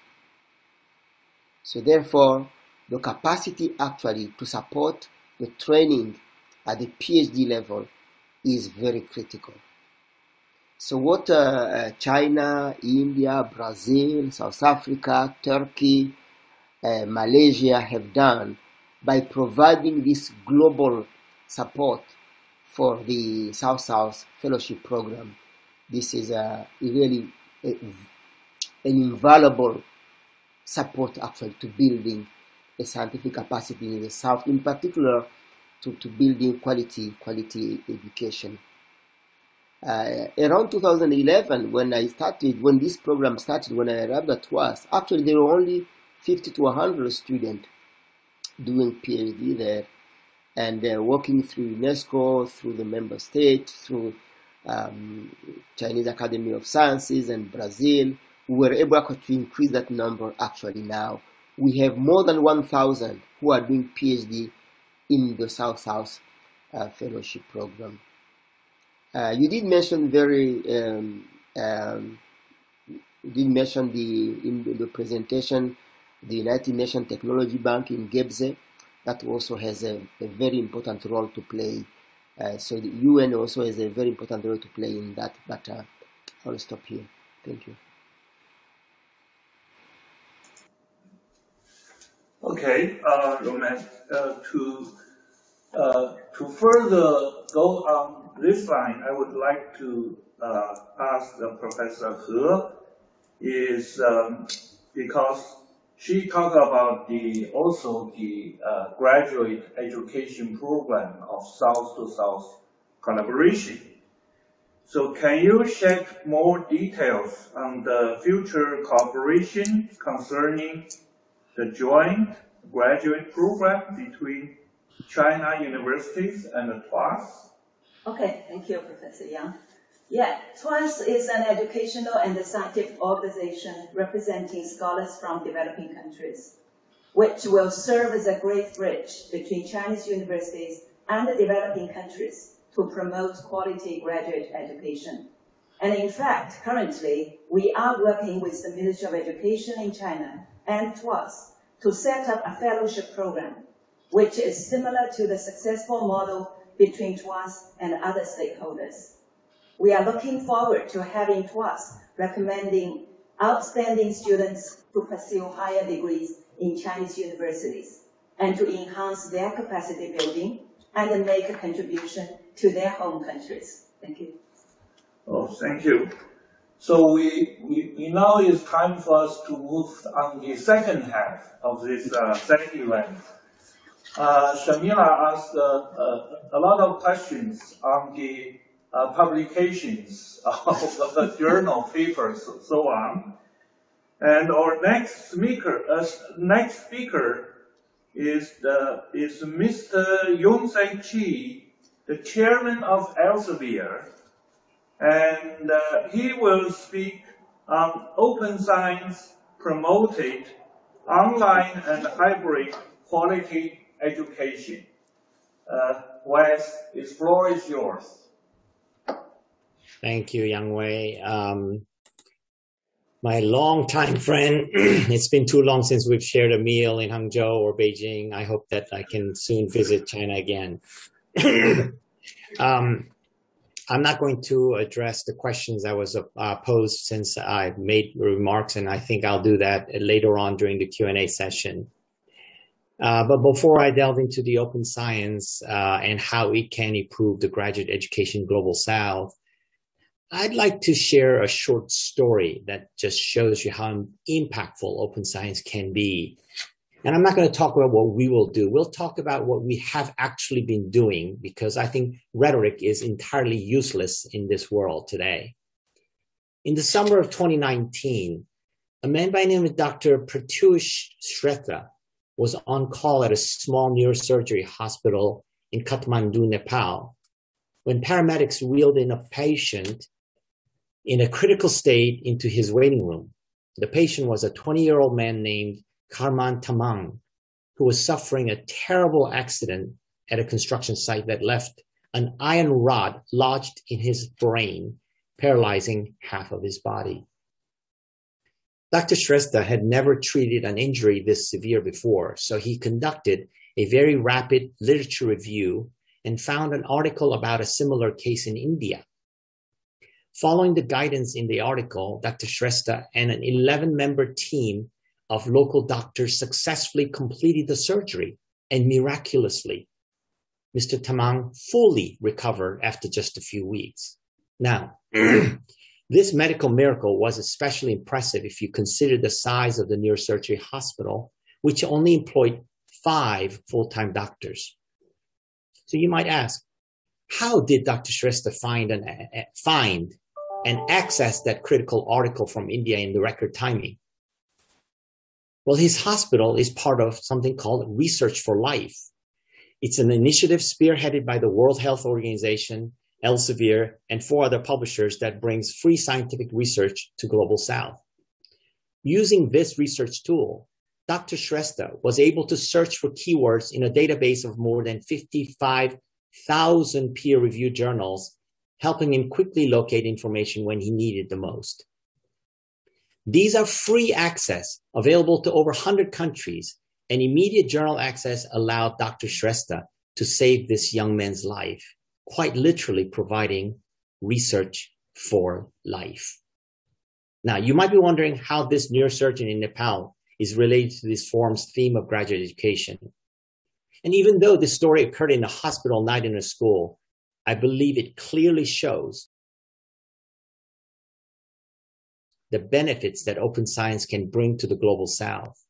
So therefore, the capacity actually to support the training at the PhD level is very critical. So what uh, uh, China, India, Brazil, South Africa, Turkey, uh, Malaysia have done by providing this global support for the South-South Fellowship Program, this is an invaluable support actually to building a scientific capacity in the South, in particular to, to building quality quality education. Uh, around 2011, when I started, when this program started, when I arrived at TWAS, actually there were only 50 to 100 students doing PhD there, and uh, working through UNESCO, through the member states, through um, Chinese Academy of Sciences and Brazil, we were able to increase that number actually now. We have more than 1,000 who are doing PhD in the South-South uh, Fellowship Program. Uh, you did mention very, um, um, you did mention the in the presentation, the United Nations Technology Bank in Gebze, that also has a, a very important role to play. Uh, so the UN also has a very important role to play in that. But uh, I'll stop here. Thank you. Okay, uh, Roman, uh, to uh, to further go on this line, I would like to uh, ask the Professor He is um, because she talked about the also the uh, graduate education program of South to South collaboration. So can you shed more details on the future cooperation concerning the joint graduate program between China universities and the TWAS? Okay, thank you, Professor Yang. Yeah, TWAS is an educational and scientific organization representing scholars from developing countries, which will serve as a great bridge between Chinese universities and the developing countries to promote quality graduate education. And in fact, currently, we are working with the Ministry of Education in China and TWAS to set up a fellowship program, which is similar to the successful model between TWAS and other stakeholders. We are looking forward to having TWAS recommending outstanding students to pursue higher degrees in Chinese universities and to enhance their capacity building and make a contribution to their home countries. Thank you. Oh, thank you. So we, we, now it's time for us to move on the second half of this uh, second event. Uh, Shamila asked uh, uh, a lot of questions on the uh, publications of the journal papers, so on. And our next speaker, uh, next speaker is the is Mr. Youngsuk Chi, the chairman of Elsevier, and uh, he will speak on open science promoted online and hybrid quality education. Uh, Wes, the floor is yours. Thank you, Yang Wei. Um, my longtime friend, it's been too long since we've shared a meal in Hangzhou or Beijing. I hope that I can soon visit China again. um, I'm not going to address the questions that was uh, posed since I made remarks, and I think I'll do that later on during the Q&A session. Uh, but before I delve into the open science uh, and how it can improve the graduate education global south, I'd like to share a short story that just shows you how impactful open science can be and I'm not going to talk about what we will do. We'll talk about what we have actually been doing because I think rhetoric is entirely useless in this world today. In the summer of 2019, a man by the name of Dr. Pratyush Shrestha was on call at a small neurosurgery hospital in Kathmandu, Nepal, when paramedics wheeled in a patient in a critical state into his waiting room. The patient was a 20 year old man named Karman Tamang, who was suffering a terrible accident at a construction site that left an iron rod lodged in his brain, paralyzing half of his body. Dr. Shrestha had never treated an injury this severe before, so he conducted a very rapid literature review and found an article about a similar case in India. Following the guidance in the article, Dr. Shrestha and an 11 member team of local doctors successfully completed the surgery and miraculously, Mr. Tamang fully recovered after just a few weeks. Now, this medical miracle was especially impressive if you consider the size of the neurosurgery hospital, which only employed five full-time doctors. So you might ask, how did Dr. Shrestha find and find and access that critical article from India in the record timing? Well, his hospital is part of something called Research for Life. It's an initiative spearheaded by the World Health Organization, Elsevier, and four other publishers that brings free scientific research to Global South. Using this research tool, Dr. Shrestha was able to search for keywords in a database of more than 55,000 peer-reviewed journals, helping him quickly locate information when he needed the most. These are free access available to over 100 countries, and immediate journal access allowed Dr. Shrestha to save this young man's life, quite literally providing research for life. Now, you might be wondering how this neurosurgeon in Nepal is related to this forum's theme of graduate education. And even though this story occurred in a hospital, not in a school, I believe it clearly shows the benefits that open science can bring to the global south,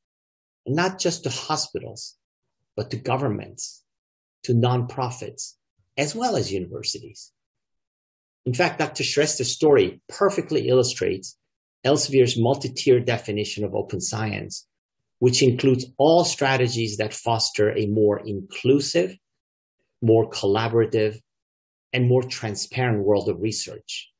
not just to hospitals, but to governments, to nonprofits, as well as universities. In fact, Dr. Shrestha's story perfectly illustrates Elsevier's multi tier definition of open science, which includes all strategies that foster a more inclusive, more collaborative, and more transparent world of research.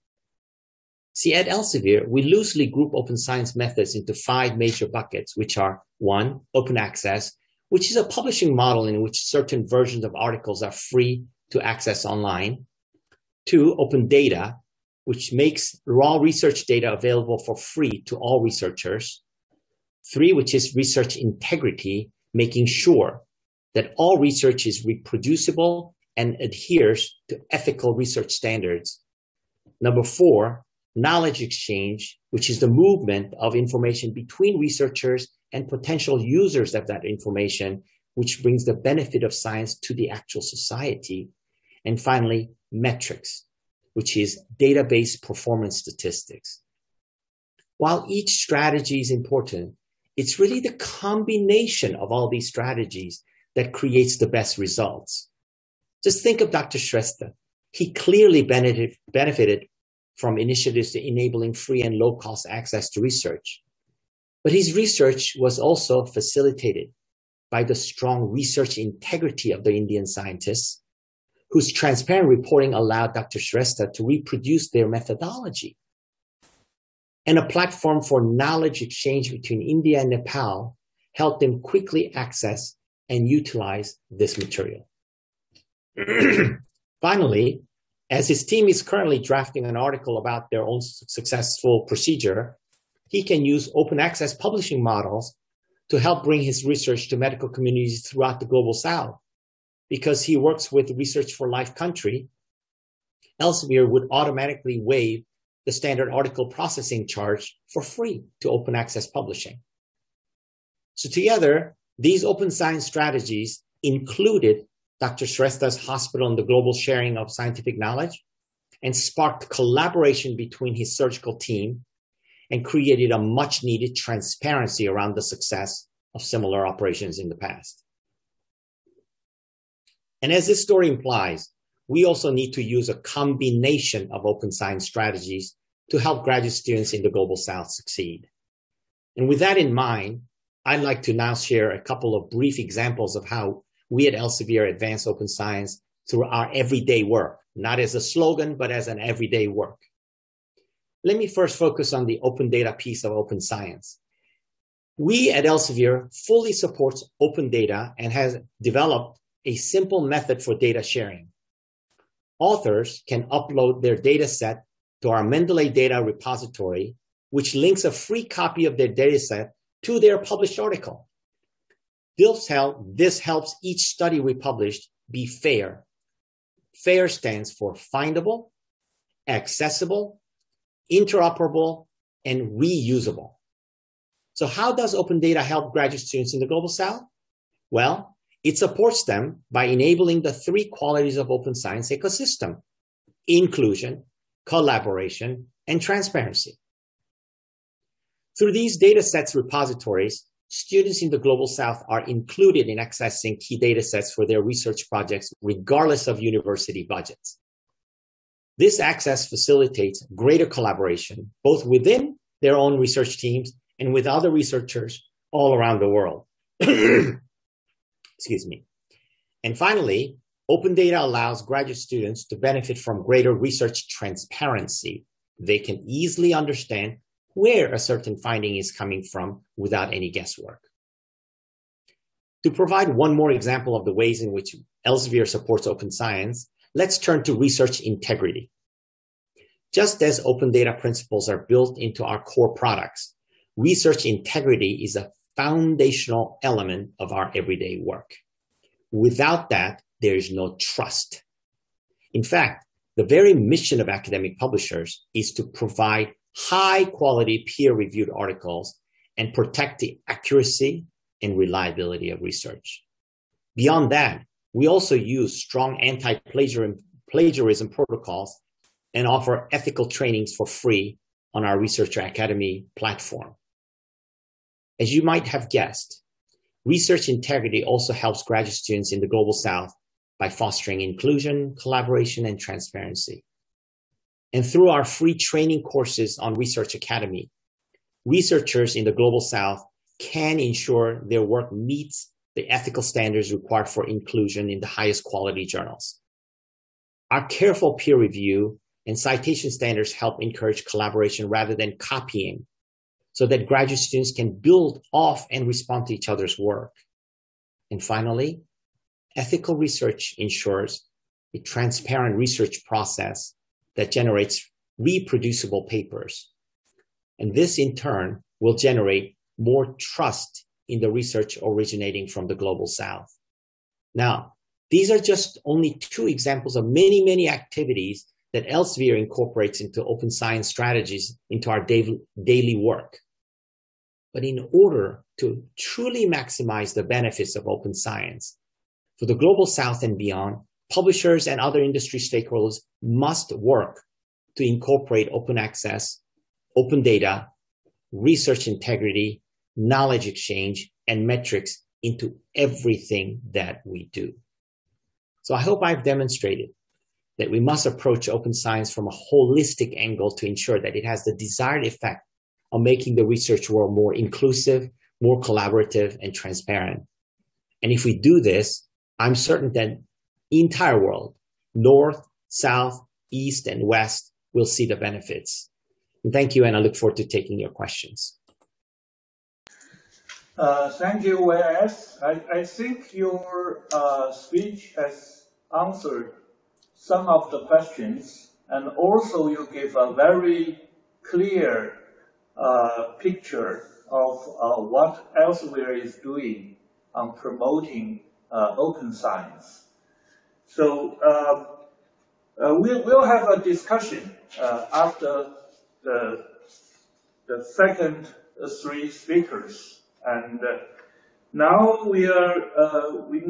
See, at Elsevier, we loosely group open science methods into five major buckets, which are one, open access, which is a publishing model in which certain versions of articles are free to access online. Two, open data, which makes raw research data available for free to all researchers. Three, which is research integrity, making sure that all research is reproducible and adheres to ethical research standards. Number four, knowledge exchange, which is the movement of information between researchers and potential users of that information, which brings the benefit of science to the actual society. And finally, metrics, which is database performance statistics. While each strategy is important, it's really the combination of all these strategies that creates the best results. Just think of Dr. Shrestha. He clearly benefited, benefited from initiatives enabling free and low cost access to research. But his research was also facilitated by the strong research integrity of the Indian scientists, whose transparent reporting allowed Dr. Shrestha to reproduce their methodology. And a platform for knowledge exchange between India and Nepal helped them quickly access and utilize this material. Finally, as his team is currently drafting an article about their own successful procedure, he can use open access publishing models to help bring his research to medical communities throughout the global south. Because he works with Research for Life country, Elsevier would automatically waive the standard article processing charge for free to open access publishing. So together, these open science strategies included Dr. Shrestha's hospital and the global sharing of scientific knowledge and sparked collaboration between his surgical team and created a much needed transparency around the success of similar operations in the past. And as this story implies, we also need to use a combination of open science strategies to help graduate students in the Global South succeed. And with that in mind, I'd like to now share a couple of brief examples of how we at Elsevier advance open science through our everyday work, not as a slogan, but as an everyday work. Let me first focus on the open data piece of open science. We at Elsevier fully supports open data and has developed a simple method for data sharing. Authors can upload their data set to our Mendeley data repository, which links a free copy of their data set to their published article. This, this helps each study we published be fair. FAIR stands for findable, accessible, interoperable, and reusable. So how does open data help graduate students in the Global South? Well, it supports them by enabling the three qualities of open science ecosystem, inclusion, collaboration, and transparency. Through these data sets repositories, students in the Global South are included in accessing key data sets for their research projects, regardless of university budgets. This access facilitates greater collaboration, both within their own research teams and with other researchers all around the world. Excuse me. And finally, open data allows graduate students to benefit from greater research transparency. They can easily understand where a certain finding is coming from without any guesswork. To provide one more example of the ways in which Elsevier supports open science, let's turn to research integrity. Just as open data principles are built into our core products, research integrity is a foundational element of our everyday work. Without that, there is no trust. In fact, the very mission of academic publishers is to provide high quality peer reviewed articles and protect the accuracy and reliability of research. Beyond that, we also use strong anti plagiarism protocols and offer ethical trainings for free on our Researcher Academy platform. As you might have guessed, research integrity also helps graduate students in the Global South by fostering inclusion, collaboration, and transparency. And through our free training courses on Research Academy, researchers in the Global South can ensure their work meets the ethical standards required for inclusion in the highest quality journals. Our careful peer review and citation standards help encourage collaboration rather than copying so that graduate students can build off and respond to each other's work. And finally, ethical research ensures a transparent research process that generates reproducible papers. And this in turn will generate more trust in the research originating from the global south. Now, these are just only two examples of many, many activities that Elsevier incorporates into open science strategies into our daily work. But in order to truly maximize the benefits of open science for the global south and beyond, publishers and other industry stakeholders must work to incorporate open access, open data, research integrity, knowledge exchange, and metrics into everything that we do. So I hope I've demonstrated that we must approach open science from a holistic angle to ensure that it has the desired effect on making the research world more inclusive, more collaborative, and transparent. And if we do this, I'm certain that entire world, North, South, East, and West, will see the benefits. Thank you, and I look forward to taking your questions. Uh, thank you, YS. I, I think your uh, speech has answered some of the questions, and also you give a very clear uh, picture of uh, what Elsevier is doing on promoting uh, open science. So um, uh, we'll, we'll have a discussion uh, after the, the second three speakers. And uh, now we are we,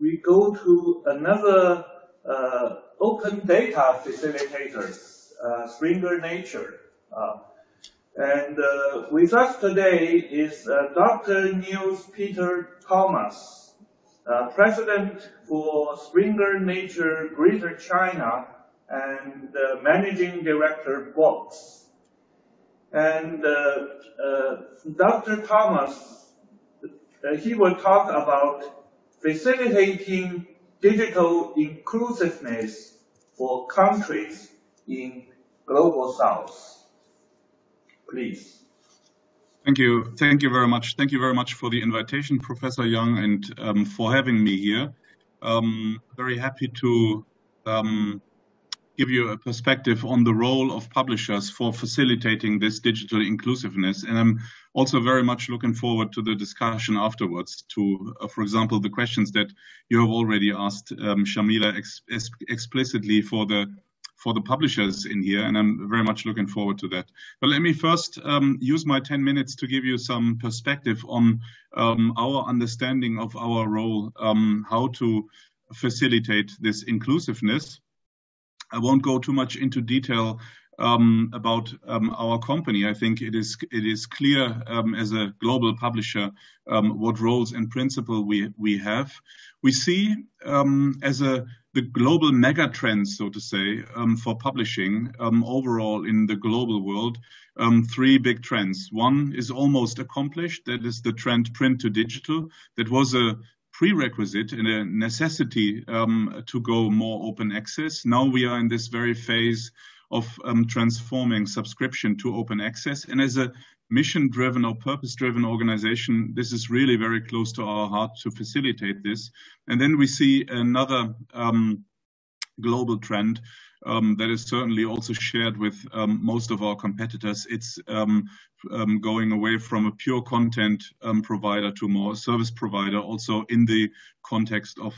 we go to another uh, open data facilitators, uh, Springer Nature. Uh, and uh, with us today is uh, Dr. Niels Peter Thomas, uh, President for Springer Nature Greater China and Managing Director Books. And uh, uh, Dr. Thomas, uh, he will talk about facilitating digital inclusiveness for countries in global south. Please. Thank you. Thank you very much. Thank you very much for the invitation, Professor Young, and um, for having me here. Um, very happy to um, give you a perspective on the role of publishers for facilitating this digital inclusiveness. And I'm also very much looking forward to the discussion afterwards to, uh, for example, the questions that you have already asked um, Shamila ex ex explicitly for the for the publishers in here, and I'm very much looking forward to that. But let me first um, use my 10 minutes to give you some perspective on um, our understanding of our role, um, how to facilitate this inclusiveness. I won't go too much into detail um, about um, our company. I think it is it is clear um, as a global publisher um, what roles and principle we we have. We see um, as a the global mega trends, so to say, um, for publishing overall in the global world. three big trends. One is almost accomplished. That is the trend print to digital. That was a prerequisite and a necessity um, to go more open access. Now we are in this very phase of um, transforming subscription to open access. And as a mission driven or purpose driven organization, this is really very close to our heart to facilitate this. And then we see another um, global trend um, that is certainly also shared with um, most of our competitors. It's um, um going away from a pure content um, provider to more service provider, also in the context of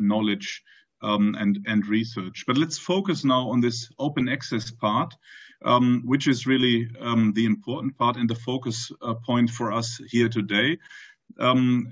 knowledge and, and research. But let's focus now on this open access part, which is really the important part and the focus uh, point for us here today um,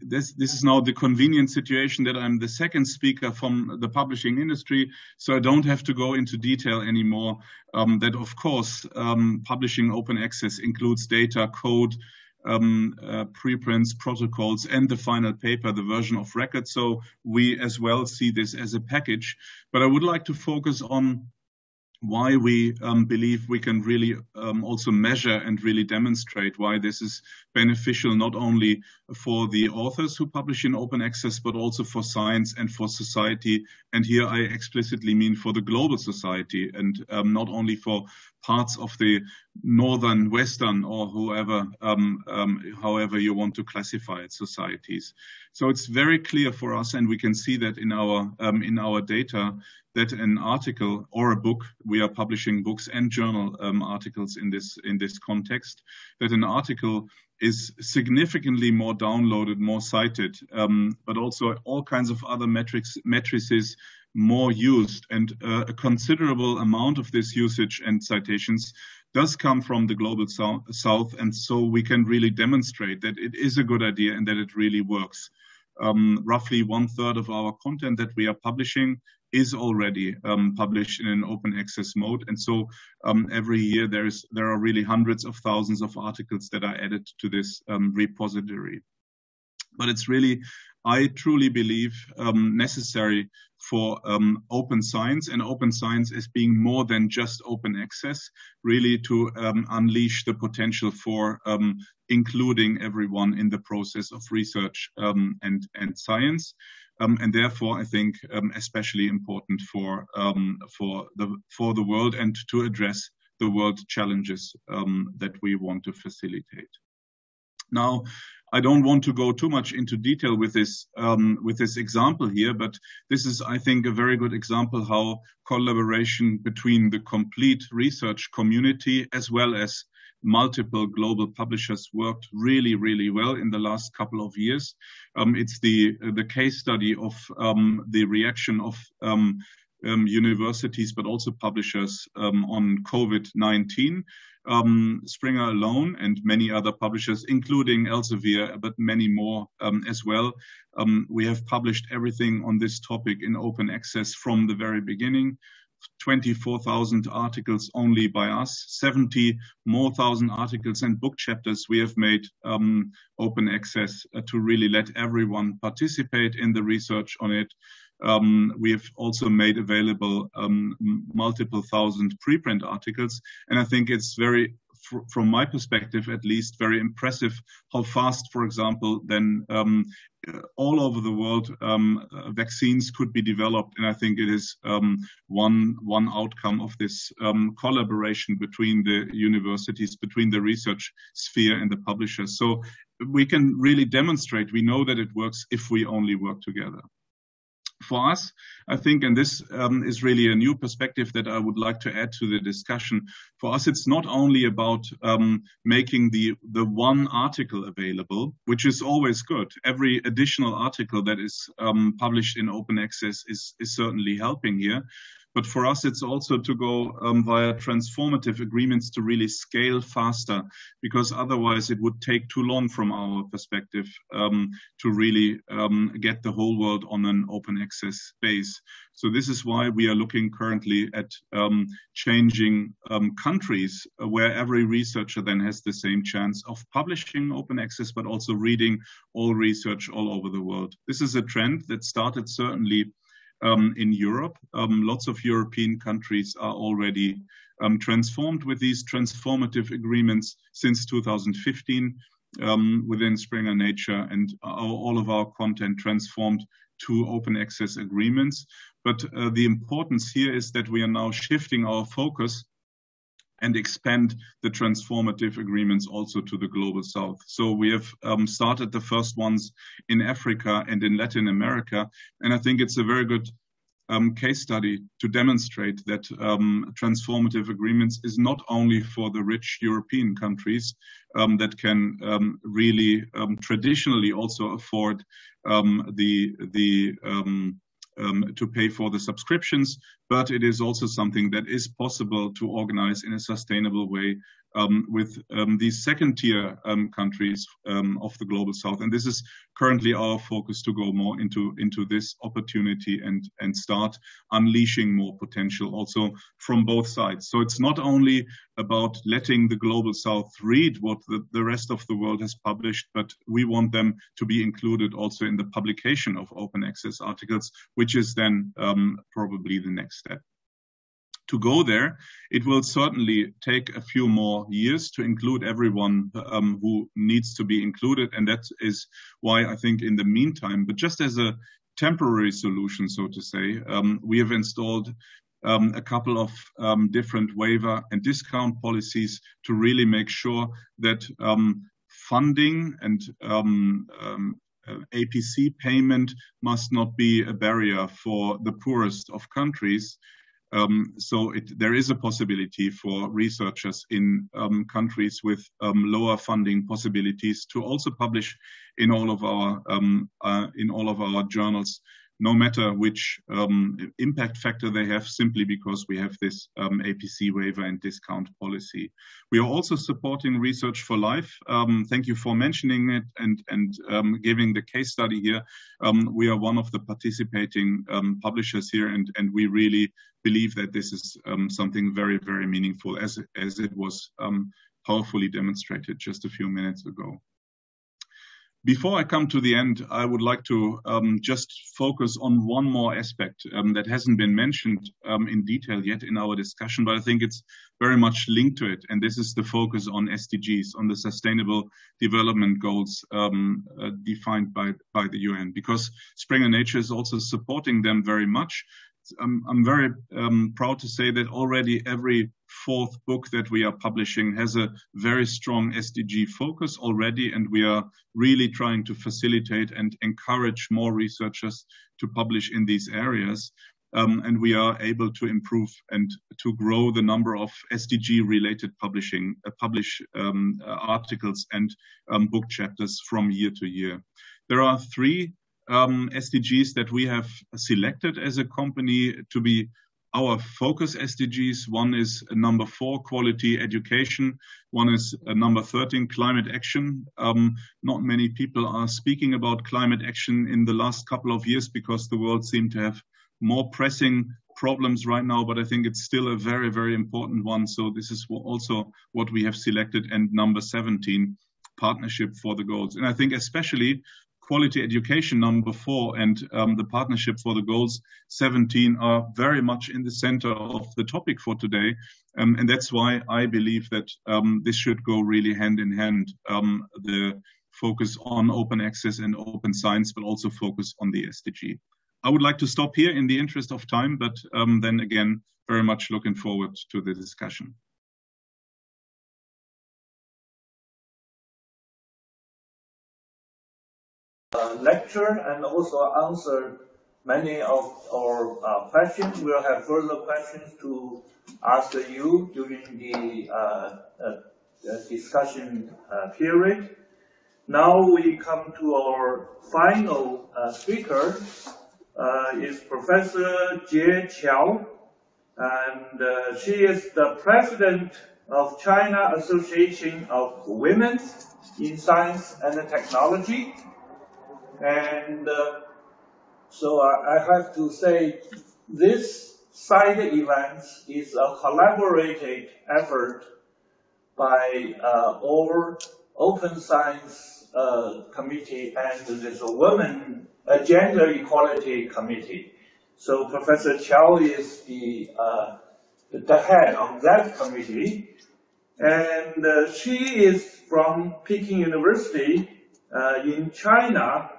this, this is now the convenient situation that I'm the second speaker from the publishing industry, so I don't have to go into detail anymore. Um, that, of course, um, publishing open access includes data, code, um, uh, preprints, protocols, and the final paper, the version of record. So we as well see this as a package. But I would like to focus on why we um, believe we can really um, also measure and really demonstrate why this is beneficial not only for the authors who publish in open access but also for science and for society. And here i explicitly mean for the global society and um, not only for parts of the northern western or whoever um, um, however you want to classify it societies. So it's very clear for us and we can see that in our um, in our data that an article or a book, we are publishing books and journal um, articles in this in this context, that an article is significantly more downloaded, more cited, um, but also all kinds of other metrics matrices more used, and uh, a considerable amount of this usage and citations does come from the global south, and so we can really demonstrate that it is a good idea and that it really works. Um, roughly one third of our content that we are publishing is already um, published in an open access mode. And so um, every year there is there are really hundreds of thousands of articles that are added to this um, repository. But it's really, I truly believe, um, necessary for um, open science and open science as being more than just open access, really to um, unleash the potential for including everyone in the process of research and, and science. Um, and therefore I think um, especially important for um, for the for the world and to address the world challenges um, that we want to facilitate. Now, I don't want to go too much into detail with this um, with this example here, but this is, I think, a very good example how collaboration between the complete research community as well as multiple global publishers worked really, really well in the last couple of years. Um, it's the the case study of um, the reaction of um, um universities, but also publishers um, on COVID-19. Um, Springer alone and many other publishers, including Elsevier, but many more as well. we have published everything on this topic in open access from the very beginning. 24,000 articles only by us, 70 more thousand articles and book chapters we have made um, open access uh, to really let everyone participate in the research on it. Um, we have also made available um, multiple thousand preprint articles, and I think it's very from my perspective at least, very impressive how fast, for example, then um, uh, all over the world um, uh, vaccines could be developed. And I think it is um, one, one outcome of this um, collaboration between the universities, between the research sphere and the publishers. So we can really demonstrate, we know that it works if we only work together for us, I think, and this um, is really a new perspective that I would like to add to the discussion. For us, it's not only about um, making the the one article available, which is always good. Every additional article that is um, published in open access is is certainly helping here. But for us, it's also to go um, via transformative agreements to really scale faster, because otherwise it would take too long from our perspective um, to really um, get the whole world on an open access base. So this is why we are looking currently at um, changing um, countries where every researcher then has the same chance of publishing open access, but also reading all research all over the world. This is a trend that started certainly um, in Europe. Um, lots of European countries are already um, transformed with these transformative agreements since 2015 um, within Springer Nature and our, all of our content transformed to open access agreements. But uh, the importance here is that we are now shifting our focus and expand the transformative agreements also to the global south. So we have um, started the first ones in Africa and in Latin America. And I think it's a very good um, case study to demonstrate that um, transformative agreements is not only for the rich European countries um, that can um, really um, traditionally also afford um, the the um, to pay for the subscriptions, but it is also something that is possible to organize in a sustainable way um, with um, these second tier um, countries um, of the global south. And this is currently our focus to go more into, into this opportunity and, and start unleashing more potential also from both sides. So it's not only about letting the global south read what the, the rest of the world has published, but we want them to be included also in the publication of open access articles, which is then um, probably the next step to go there. It will certainly take a few more years to include everyone um, who needs to be included. And that is why I think in the meantime, but just as a temporary solution, so to say, um, we have installed um, a couple of um, different waiver and discount policies to really make sure that um, funding and um, uh, APC payment must not be a barrier for the poorest of countries, um, so it, there is a possibility for researchers in um, countries with um, lower funding possibilities to also publish in all of our um, uh, in all of our journals no matter which um, impact factor they have, simply because we have this um, APC waiver and discount policy. We are also supporting Research for Life. Um, thank you for mentioning it and, and um, giving the case study here. Um, we are one of the participating um, publishers here, and, and we really believe that this is something very, very meaningful, as, as it was powerfully demonstrated just a few minutes ago. Before I come to the end, I would like to um, just focus on one more aspect um, that hasn't been mentioned um, in detail yet in our discussion, but I think it's very much linked to it. And this is the focus on SDGs, on the Sustainable Development Goals um, uh, defined by, by the UN, because Springer Nature is also supporting them very much. I'm, I'm very um, proud to say that already every fourth book that we are publishing has a very strong SDG focus already, and we are really trying to facilitate and encourage more researchers to publish in these areas. Um, and we are able to improve and to grow the number of SDG related publishing, uh, publish um, uh, articles and um, book chapters from year to year. There are three um, SDGs that we have selected as a company to be our focus SDGs. One is number four, quality education. One is uh, number 13, climate action. Um, not many people are speaking about climate action in the last couple of years because the world seemed to have more pressing problems right now, but I think it's still a very, very important one. So this is also what we have selected. And number 17, partnership for the goals. And I think especially quality education number four and um, the partnership for the goals 17 are very much in the center of the topic for today. Um, and that's why I believe that um, this should go really hand in hand. Um, the focus on open access and open science, but also focus on the SDG. I would like to stop here in the interest of time, but um, then again, very much looking forward to the discussion. Lecture and also answer many of our uh, questions. We'll have further questions to ask you during the uh, uh, discussion uh, period. Now we come to our final uh, speaker, uh, is Professor Jie Qiao and she is the president of China Association of Women in Science and Technology. And uh, so I, I have to say this side event is a collaborated effort by uh, all Open Science uh, Committee and there's a Women a Gender Equality Committee. So Professor Qiao is the, uh, the head of that committee. And uh, she is from Peking University uh, in China.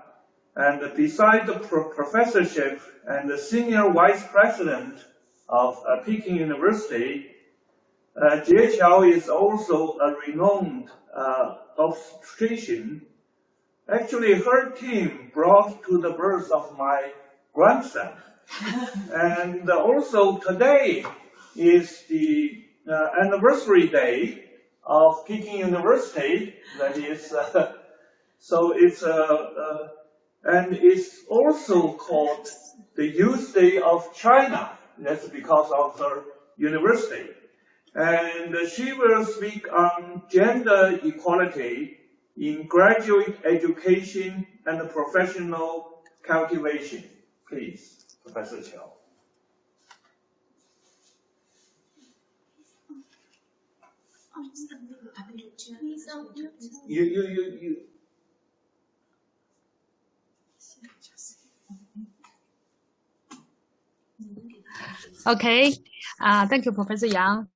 And beside the pro professorship and the senior vice president of uh, Peking University, uh, Qiao is also a renowned uh, obstetrician. Actually, her team brought to the birth of my grandson and also today is the uh, anniversary day of Peking University. That is, uh, so it's uh, and it's also called the Youth Day of China. That's because of her university. And she will speak on gender equality in graduate education and professional cultivation. Please. Professor Qiao. You, you, you, you. Okay, uh, thank you, Professor Yang.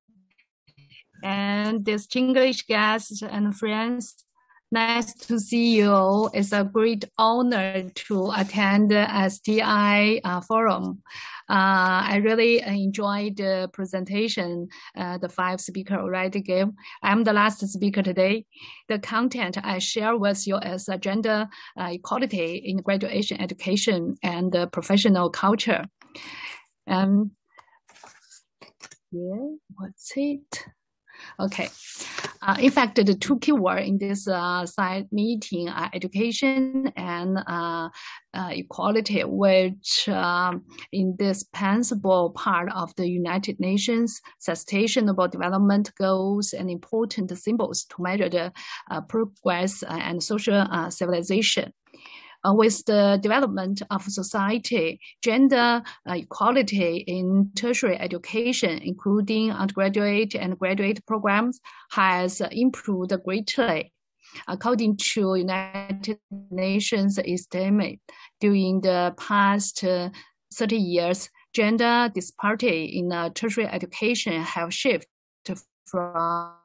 And distinguished guests and friends, Nice to see you. It's a great honor to attend the STI uh, forum. Uh, I really enjoyed the presentation uh, the five speaker already gave. I'm the last speaker today. The content I share with you is gender uh, equality in graduation education and professional culture. Um, yeah, what's it? Okay. Uh, in fact, the two keywords in this uh, side meeting are education and uh, uh equality, which um, indispensable part of the United Nations Sustainable Development Goals and important symbols to measure the uh, progress and social uh, civilization uh, with the development of society, gender uh, equality in tertiary education, including undergraduate and graduate programs, has improved greatly. According to United Nations estimate, during the past uh, 30 years, gender disparity in uh, tertiary education have shifted from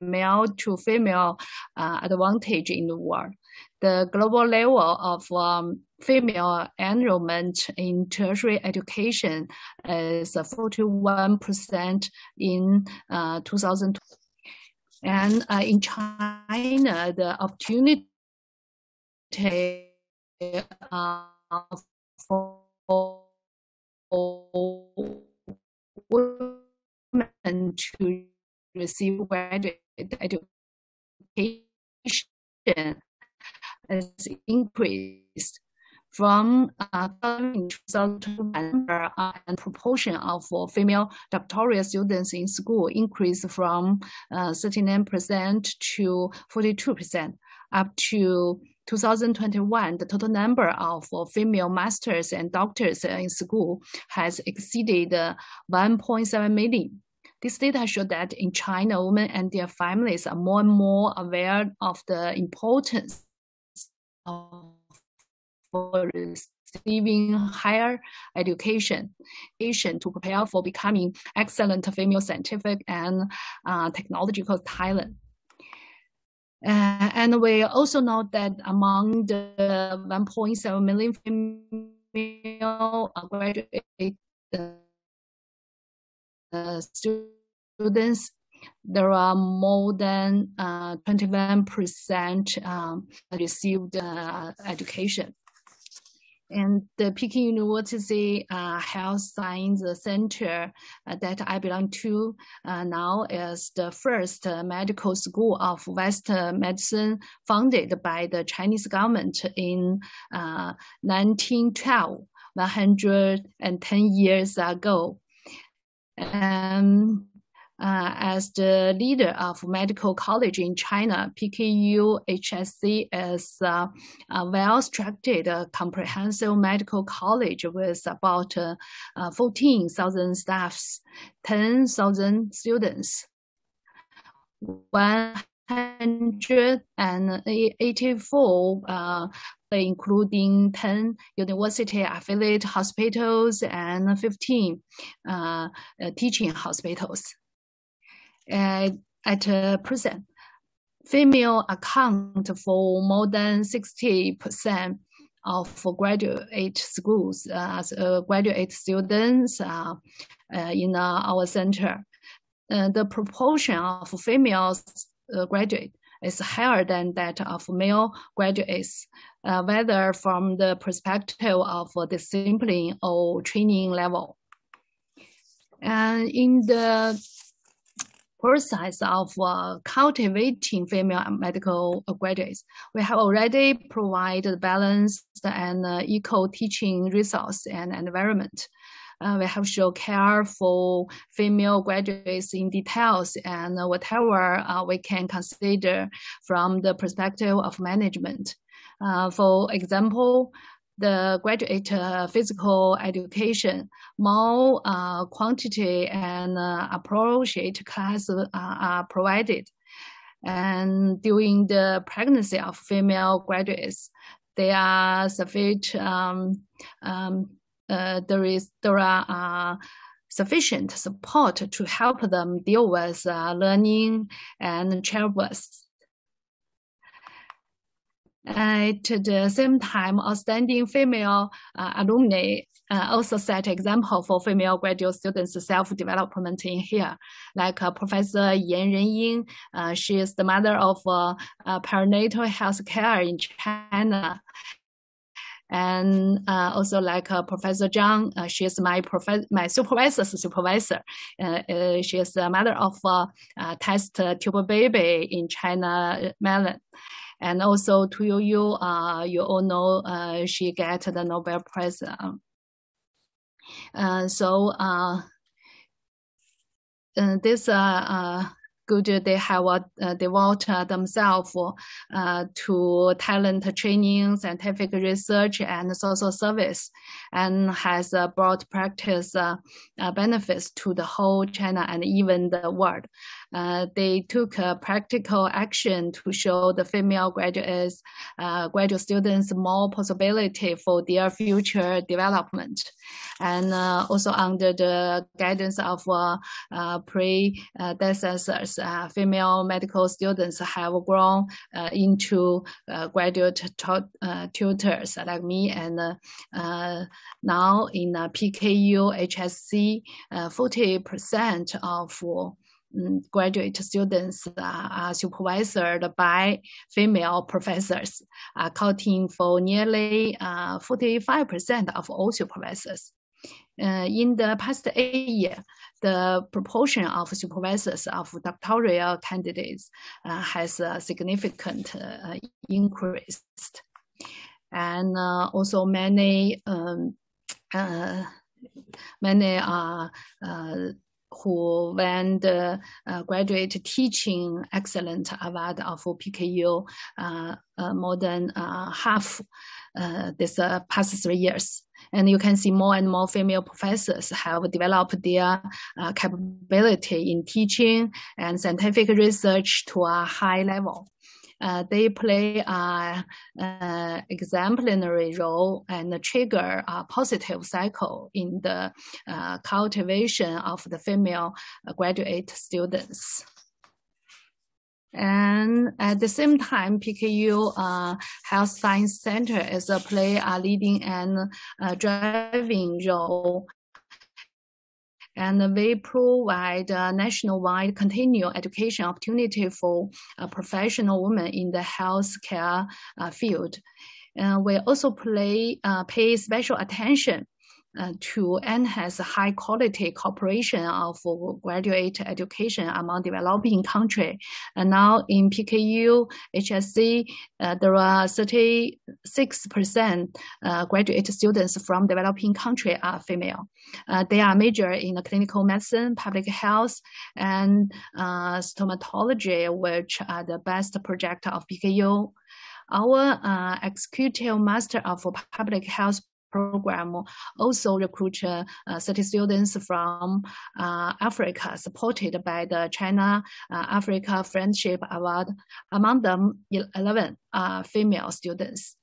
male to female uh, advantage in the world the global level of um, female enrollment in tertiary education is 41% in uh, 2020. And uh, in China, the opportunity uh, for women to receive graduate education has increased from uh, 2001 uh, and proportion of female doctoral students in school increased from uh, 39% to 42%. Up to 2021, the total number of female masters and doctors in school has exceeded 1.7 million. This data show that in China, women and their families are more and more aware of the importance for receiving higher education, education to prepare for becoming excellent female scientific and uh, technological talent. Uh, and we also know that among the 1.7 million female graduate uh, students there are more than 21% uh, um, received uh, education. And the Peking University uh, Health Science Center uh, that I belong to uh, now is the first medical school of Western medicine founded by the Chinese government in 1912. Uh, 110 years ago. Um, uh, as the leader of medical college in China, PKU HSC is uh, a well-structured, uh, comprehensive medical college with about uh, 14,000 staffs, 10,000 students. 184 uh, including 10 university affiliate hospitals and 15 uh, uh, teaching hospitals. Uh, at present, female account for more than 60% of graduate schools as uh, graduate students uh, in our center. the proportion of females graduate is higher than that of male graduates, uh, whether from the perspective of discipline or training level. And in the process of uh, cultivating female medical graduates, we have already provided balanced and uh, equal teaching resource and environment. Uh, we have shown care for female graduates in details and whatever uh, we can consider from the perspective of management. Uh, for example, the graduate uh, physical education, more uh, quantity and uh, appropriate class are provided. And during the pregnancy of female graduates, they are sufficient um, um, uh, there is there are uh, sufficient support to help them deal with uh, learning and childbirth. At the same time, outstanding female uh, alumni uh, also set example for female graduate students self-development in here. Like uh, Professor Yan Renying, she is the mother of perinatal health care in China and uh, also like uh, Professor Zhang, uh, she is my my supervisor's supervisor. Uh, uh, she is the mother of uh, test tube baby in China, Melon. And also Tu Youyou, you all know she get the Nobel Prize. so this good they have uh, devote themselves uh, to talent training, scientific research, and social service, and has uh, brought practice uh, uh, benefits to the whole China and even the world. Uh, they took practical action to show the female graduates, uh, graduate students more possibility for their future development. And uh, also under the guidance of uh, predecessors, uh, female medical students have grown uh, into uh, graduate tutors like me. And now in PKU HSC, 40% of graduate students uh, are supervised by female professors, accounting for nearly 45% of all supervisors. Uh, in the past eight years, the proportion of supervisors of doctoral candidates uh, has uh, significant uh, increased. And uh, also many um, uh, many are who went uh, graduate teaching excellent award of PKU uh, uh, more than half this past three years. And you can see more and more female professors have developed their capability in teaching and scientific research to a high level. Uh, they play an uh, exemplary role and trigger a positive cycle in the uh, cultivation of the female graduate students. And at the same time, PKU uh, Health Science Center is a play a leading and uh, driving role. And we provide a nationwide continual education opportunity for professional women in the healthcare uh, field. we also play, uh, pay special attention uh, to enhance high quality cooperation of graduate education among developing countries. And now in PKU, HSC, uh, there are 36% uh, graduate students from developing country are female. Uh, they are major in clinical medicine, public health, and uh, stomatology, which are the best project of PKU. Our uh, executive master of public health program also recruit uh, 30 students from uh, Africa, supported by the China uh, Africa Friendship Award. Among them, 11 are female students.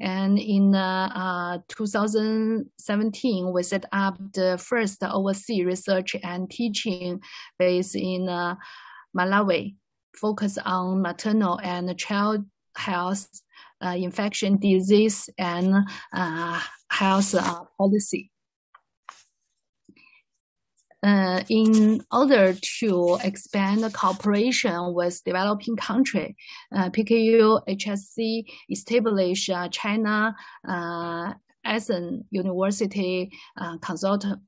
And in uh, uh, 2017, we set up the first overseas research and teaching base in uh, Malawi, focused on maternal and child health, uh, infection disease, and uh, health uh, policy. Uh, in order to expand cooperation with developing country, uh, PKU HSC established uh, China ASEAN university consultant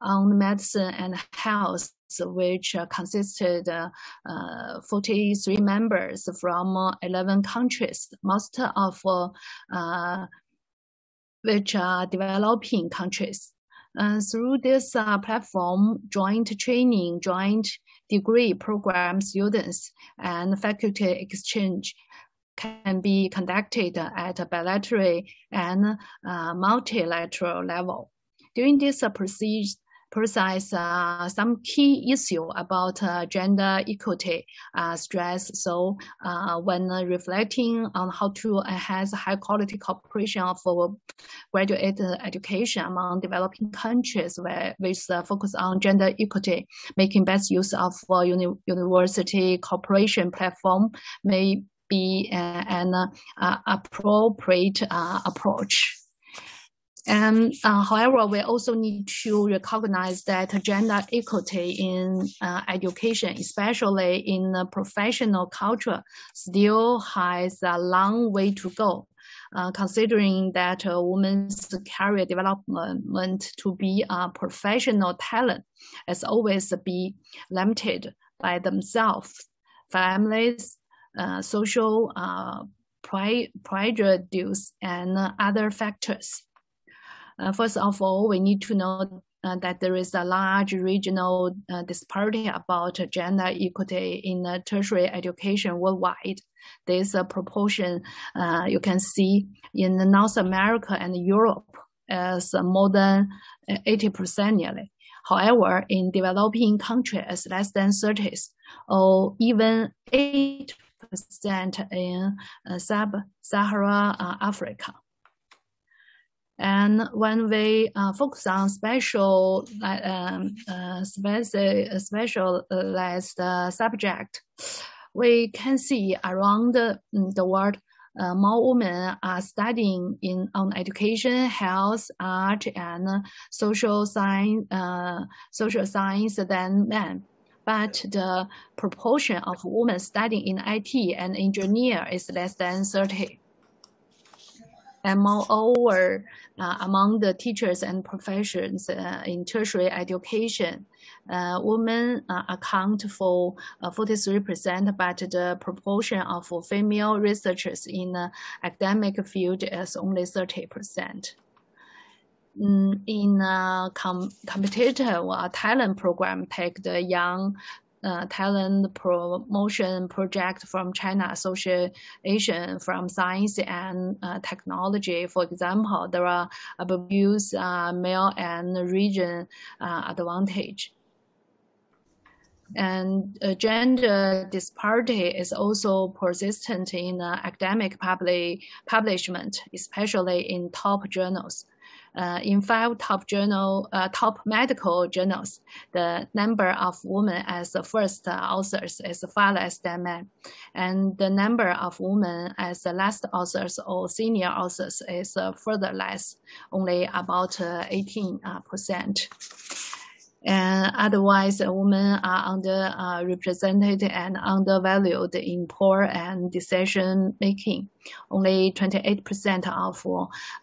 on medicine and health which uh, consisted uh, 43 members from 11 countries, most of uh, which are developing countries. through this platform, joint training, joint degree program students and faculty exchange can be conducted at a bilateral and uh, multilateral level. During this uh, procedure, precise uh, some key issue about uh, gender equity uh, stress. So uh, when reflecting on how to enhance high quality cooperation for graduate education among developing countries where, with focus on gender equity, making best use of uni university cooperation platform may be an appropriate approach. And uh, however, we also need to recognize that gender equity in uh, education, especially in the professional culture, still has a long way to go. Uh, considering that a woman's career development to be a professional talent has always be limited by themselves, families, uh, social uh, prejudice, and other factors. Uh, first of all, we need to know uh, that there is a large regional uh, disparity about gender equity in tertiary education worldwide. This proportion you can see in North America and Europe as more than 80% nearly. However, in developing countries, less than 30 or even 8% in sub-Saharan Africa. And when we uh, focus on special, um, uh, special specialized uh, subject, we can see around the, the world, uh, more women are studying in on education, health, art, and social science, uh, social science than men. But the proportion of women studying in IT and engineer is less than 30. And moreover, uh, among the teachers and professions uh, in tertiary education, uh, women uh, account for 43%, uh, but the proportion of female researchers in the academic field is only 30%. Mm, in a com competitive talent program, take the young uh, talent promotion project from China Association from Science and uh, Technology. For example, there are abuse uh, male and region uh, advantage. And uh, gender disparity is also persistent in academic public publishment, especially in top journals uh, in five top journal, uh, top medical journals, the number of women as the first authors is far less than men, and the number of women as the last authors or senior authors is uh, further less, only about 18 uh, percent. And otherwise, women are underrepresented uh, and undervalued in poor and decision making. Only 28% of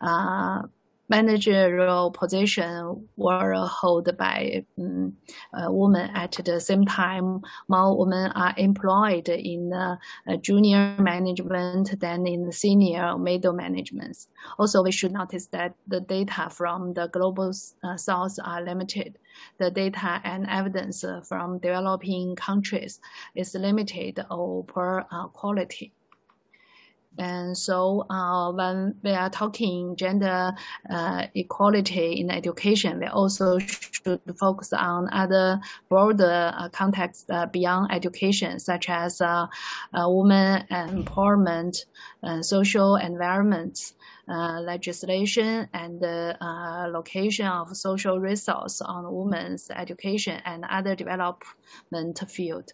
uh, managerial position were held by um, women at the same time. More women are employed in uh, junior management than in senior middle management. Also, we should notice that the data from the global uh, south are limited. The data and evidence from developing countries is limited or poor uh, quality. And so uh, when we are talking gender uh, equality in education, we also should focus on other broader uh, contexts uh, beyond education, such as uh, uh, women empowerment, social environment, legislation, and location of social resource on women's education and other development field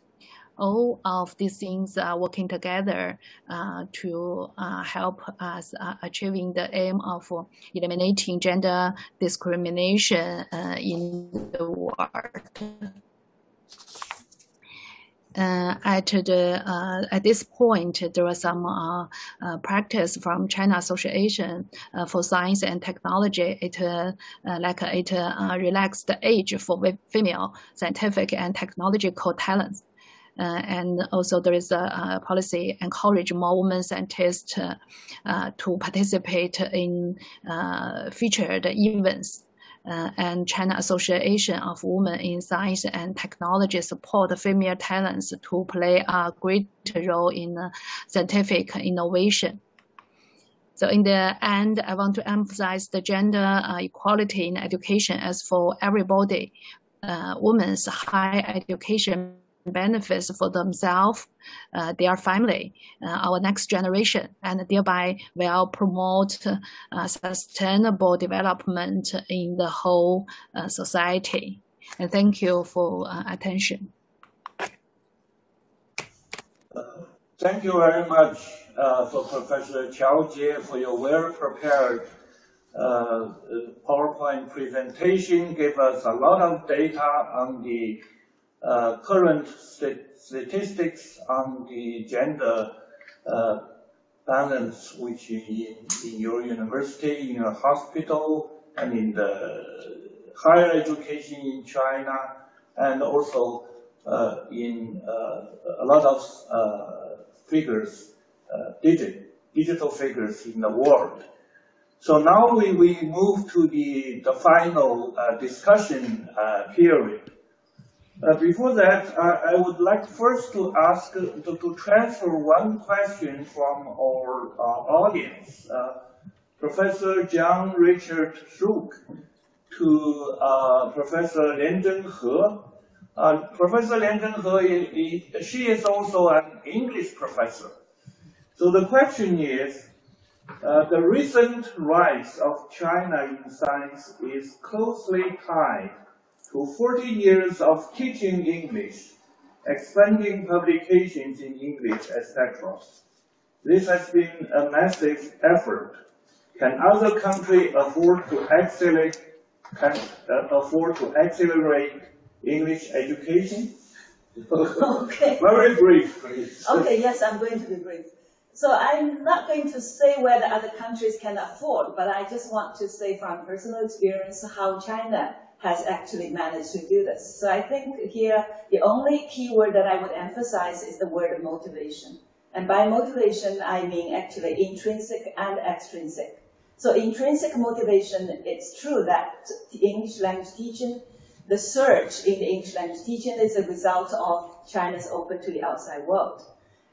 all of these things are working together uh, to uh, help us uh, achieving the aim of eliminating gender discrimination in the world. Uh, at the uh, at this point, there was some uh, practice from China Association for Science and Technology. It like it relaxed the age for female scientific and technological talents. Uh, and also there is a, a, policy encourage more women scientists uh, to participate in uh, featured events. Uh, and China Association of Women in Science and Technology support female talents to play a great role in uh, scientific innovation. So in the end, I want to emphasize the gender uh, equality in education as for everybody. women's high education benefits for themselves, uh, their family, uh, our next generation, and thereby will promote uh, sustainable development in the whole uh, society. And thank you for uh, attention. Thank you very much uh, for Professor Qiao Jie for your well-prepared PowerPoint presentation. Gave us a lot of data on the uh, current st statistics on the gender uh, balance, which in, in your university, in your hospital, and in the higher education in China, and also uh, in uh, a lot of uh, figures, uh, digit, digital figures in the world. So now we, we move to the, the final discussion period. Uh, before that, I, I, would like first to ask to, to transfer one question from our uh, audience, uh, Professor John Richard Shook, to uh, Professor Lianzhen He. Uh, professor Lianzhen He, she is also an English professor. So the question is, uh, the recent rise of China in science is closely tied to 40 years of teaching English, expanding publications in English, etc. This has been a massive effort. Can other countries afford to accelerate, can, uh, afford to accelerate English education? okay. Very brief. Okay, yes, I'm going to be brief. So I'm not going to say whether other countries can afford, but I just want to say from personal experience how China has actually managed to do this. So I think here the only key word that I would emphasize is the word motivation. And by motivation, I mean actually intrinsic and extrinsic. So intrinsic motivation, it's true that English language teaching, the surge in English language teaching is a result of China's open to the outside world.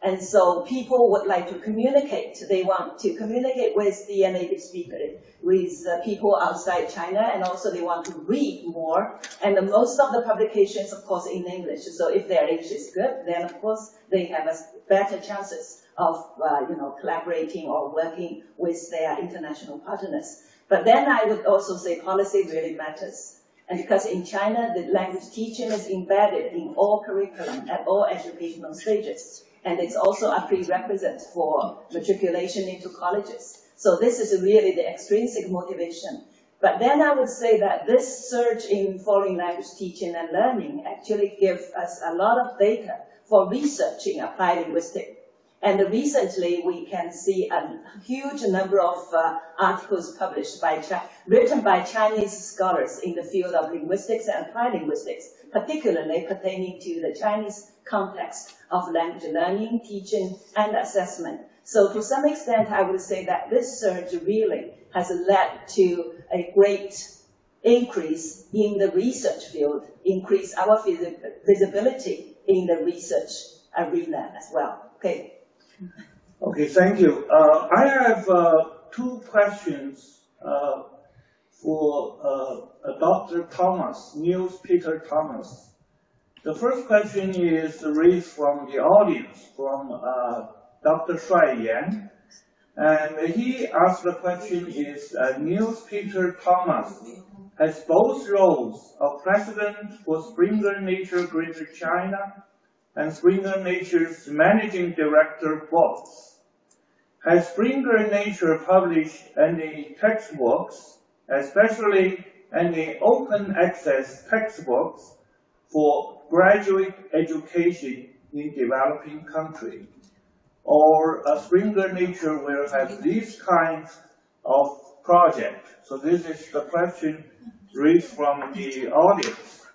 And so people would like to communicate. They want to communicate with the native speaker, with uh, people outside China, and also they want to read more. And the, most of the publications, of course, in English. So if their English is good, then of course they have a better chances of, uh, you know, collaborating or working with their international partners. But then I would also say policy really matters. And because in China, the language teaching is embedded in all curriculum at all educational stages and it's also a prerequisite for matriculation into colleges. So this is really the extrinsic motivation. But then I would say that this surge in foreign language teaching and learning actually gives us a lot of data for researching applied linguistics. And recently, we can see a huge number of uh, articles published by written by Chinese scholars in the field of linguistics and applied linguistics, particularly pertaining to the Chinese context of language learning, teaching, and assessment. So to some extent, I would say that this surge really has led to a great increase in the research field, increase our visibility in the research arena as well. Okay. Okay, thank you. Uh, I have uh, two questions uh, for uh, Dr. Thomas, Niels Peter Thomas. The first question is raised from the audience, from uh, Dr. Shuai Yan. And he asked the question is, uh, Niels Peter Thomas has both roles of president for Springer Nature Greater China and Springer Nature's managing director both. Has Springer Nature published any textbooks, especially any open access textbooks for graduate education in developing countries? Or a Springer Nature will have these kinds of projects? So this is the question raised from the audience.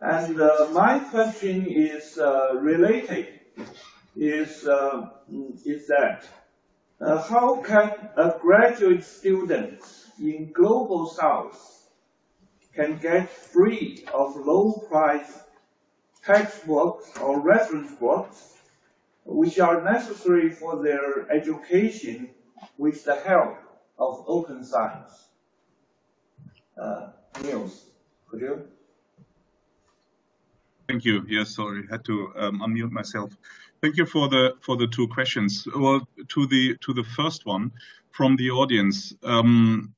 And uh, my question is uh, related, is, uh, is that uh, how can a graduate student in Global South can get free of low price textbooks or reference books which are necessary for their education with the help of open science? Uh, Niels, could you? Thank you. Yes, sorry, had to um, unmute myself. Thank you for the for the two questions. Well, to the to the first one from the audience, um,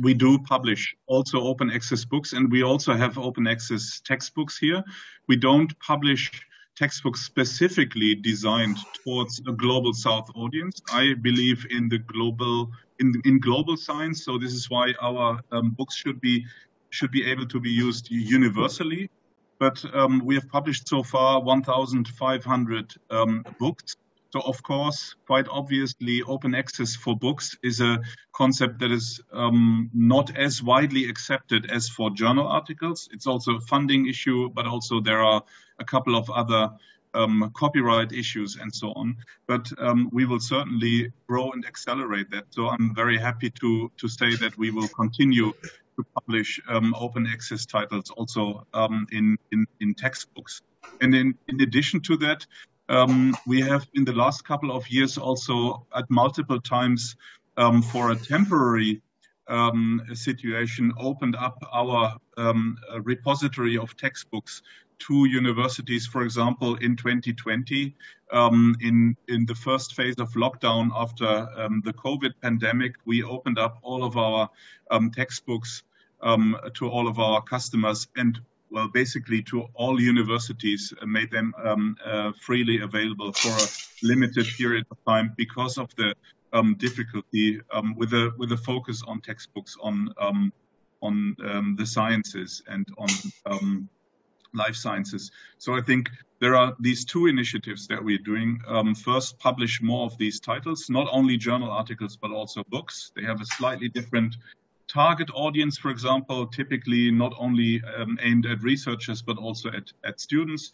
we do publish also open access books, and we also have open access textbooks here. We don't publish textbooks specifically designed towards a global South audience. I believe in the global in in global science, so this is why our um, books should be should be able to be used universally but um, we have published so far 1,500 um, books. So, of course, quite obviously, open access for books is a concept that is um, not as widely accepted as for journal articles. It's also a funding issue, but also there are a couple of other um, copyright issues and so on. But um, we will certainly grow and accelerate that. So I'm very happy to to say that we will continue to publish um, open access titles also um, in, in, in textbooks. And in, in addition to that, um, we have in the last couple of years also at multiple times um, for a temporary um, situation opened up our um, repository of textbooks to universities, for example, in 2020, um, in, in the first phase of lockdown after um, the COVID pandemic, we opened up all of our um, textbooks um, to all of our customers. And well, basically to all universities, made them um, uh, freely available for a limited period of time because of the um, difficulty um, with a with a focus on textbooks on um, on um, the sciences and on um, life sciences. So I think there are these two initiatives that we're doing. first, publish more of these titles, not only journal articles but also books. They have a slightly different target audience, for example, typically not only um, aimed at researchers but also at, at students,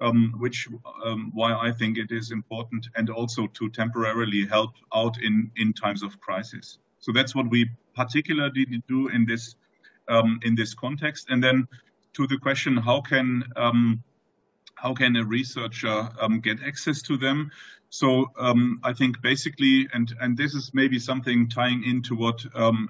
um, which um, why I think it is important and also to temporarily help out in, in times of crisis. So that's what we particularly do in this um, in this context. And then to the question, how can um, how can a researcher um, get access to them? So um, I think basically, and and this is maybe something tying into what um,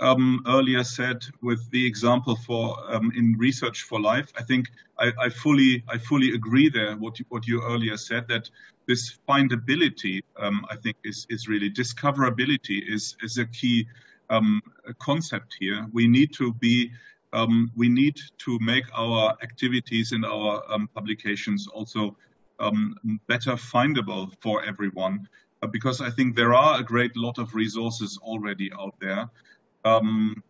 um, earlier said with the example for um, in research for life. I think I, I, fully I fully agree there. What you, what you earlier said that this findability, um, I think, is is really discoverability is is a key um, concept here. We need to be um, we need to make our activities and our um, publications also better findable for everyone uh, because I think there are a great lot of resources already out there. Um,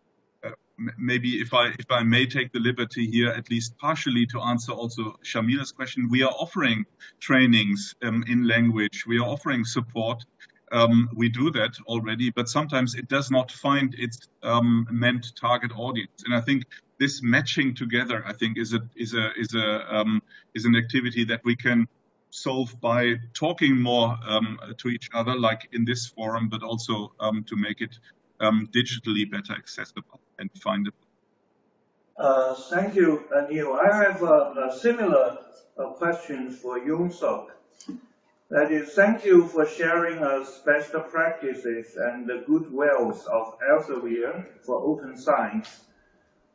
uh, maybe if I if I may take the liberty here, at least partially to answer also Shamila's question, we are offering trainings um, in language. We are offering support. Um, we do that already, but sometimes it does not find its um, meant target audience. And I think this matching together, I think, is a is a is a um, is an activity that we can solve by talking more um, to each other, like in this forum, but also um, to make it um, digitally better accessible and findable. Uh, thank you, Niels. I have a, a similar uh, question for Youngsuk. That is, thank you for sharing us best practices and the goodwills of Elsevier for open science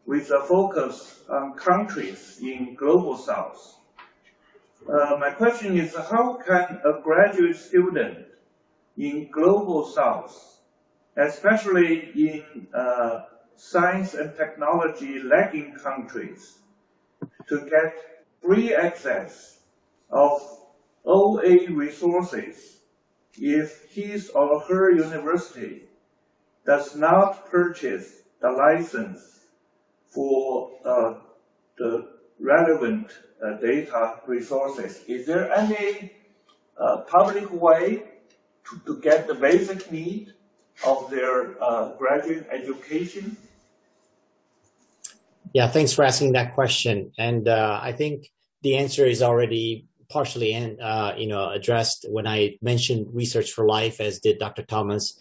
with a focus on countries in global south. Uh, my question is, how can a graduate student in global south, especially in uh, science and technology lagging countries, to get free access of OA resources if his or her university does not purchase the license for uh, the relevant uh, data resources. Is there any uh, public way to, to, get the basic need of their uh, graduate education? Yeah, thanks for asking that question. And uh, I think the answer is already partially uh, you know, addressed when I mentioned Research for Life, as did Dr. Thomas.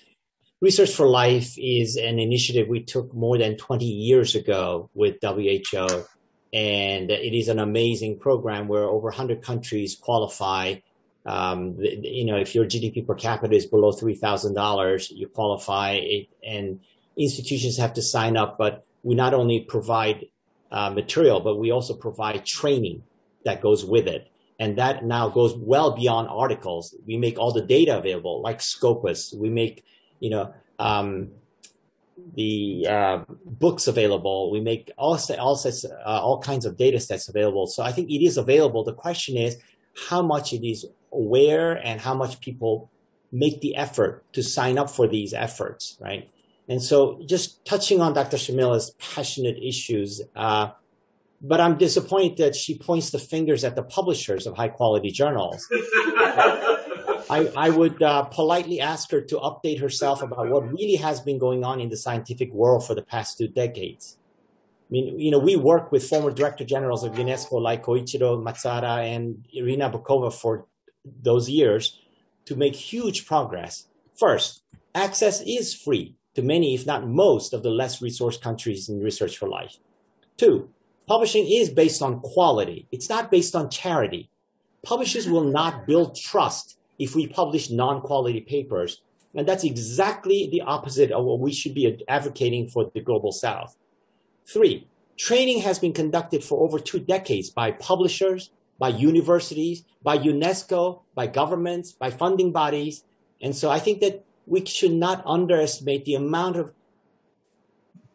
Research for Life is an initiative we took more than 20 years ago with WHO and it is an amazing program where over 100 countries qualify. Um, you know, if your GDP per capita is below $3,000, you qualify, and institutions have to sign up. But we not only provide uh, material, but we also provide training that goes with it. And that now goes well beyond articles. We make all the data available, like Scopus. We make, you know, um, the uh, books available. We make all all sets, uh, all kinds of data sets available. So I think it is available. The question is how much it is aware and how much people make the effort to sign up for these efforts, right? And so just touching on Dr. Shamila's passionate issues, uh, but I'm disappointed that she points the fingers at the publishers of high quality journals. I, I would uh, politely ask her to update herself about what really has been going on in the scientific world for the past two decades. I mean, you know, we work with former director generals of UNESCO like Koichiro Matsuura and Irina Bokova for those years to make huge progress. First, access is free to many, if not most, of the less resource countries in Research for Life. Two, publishing is based on quality. It's not based on charity. Publishers will not build trust if we publish non-quality papers. And that's exactly the opposite of what we should be advocating for the global south. Three, training has been conducted for over two decades by publishers, by universities, by UNESCO, by governments, by funding bodies. And so I think that we should not underestimate the amount of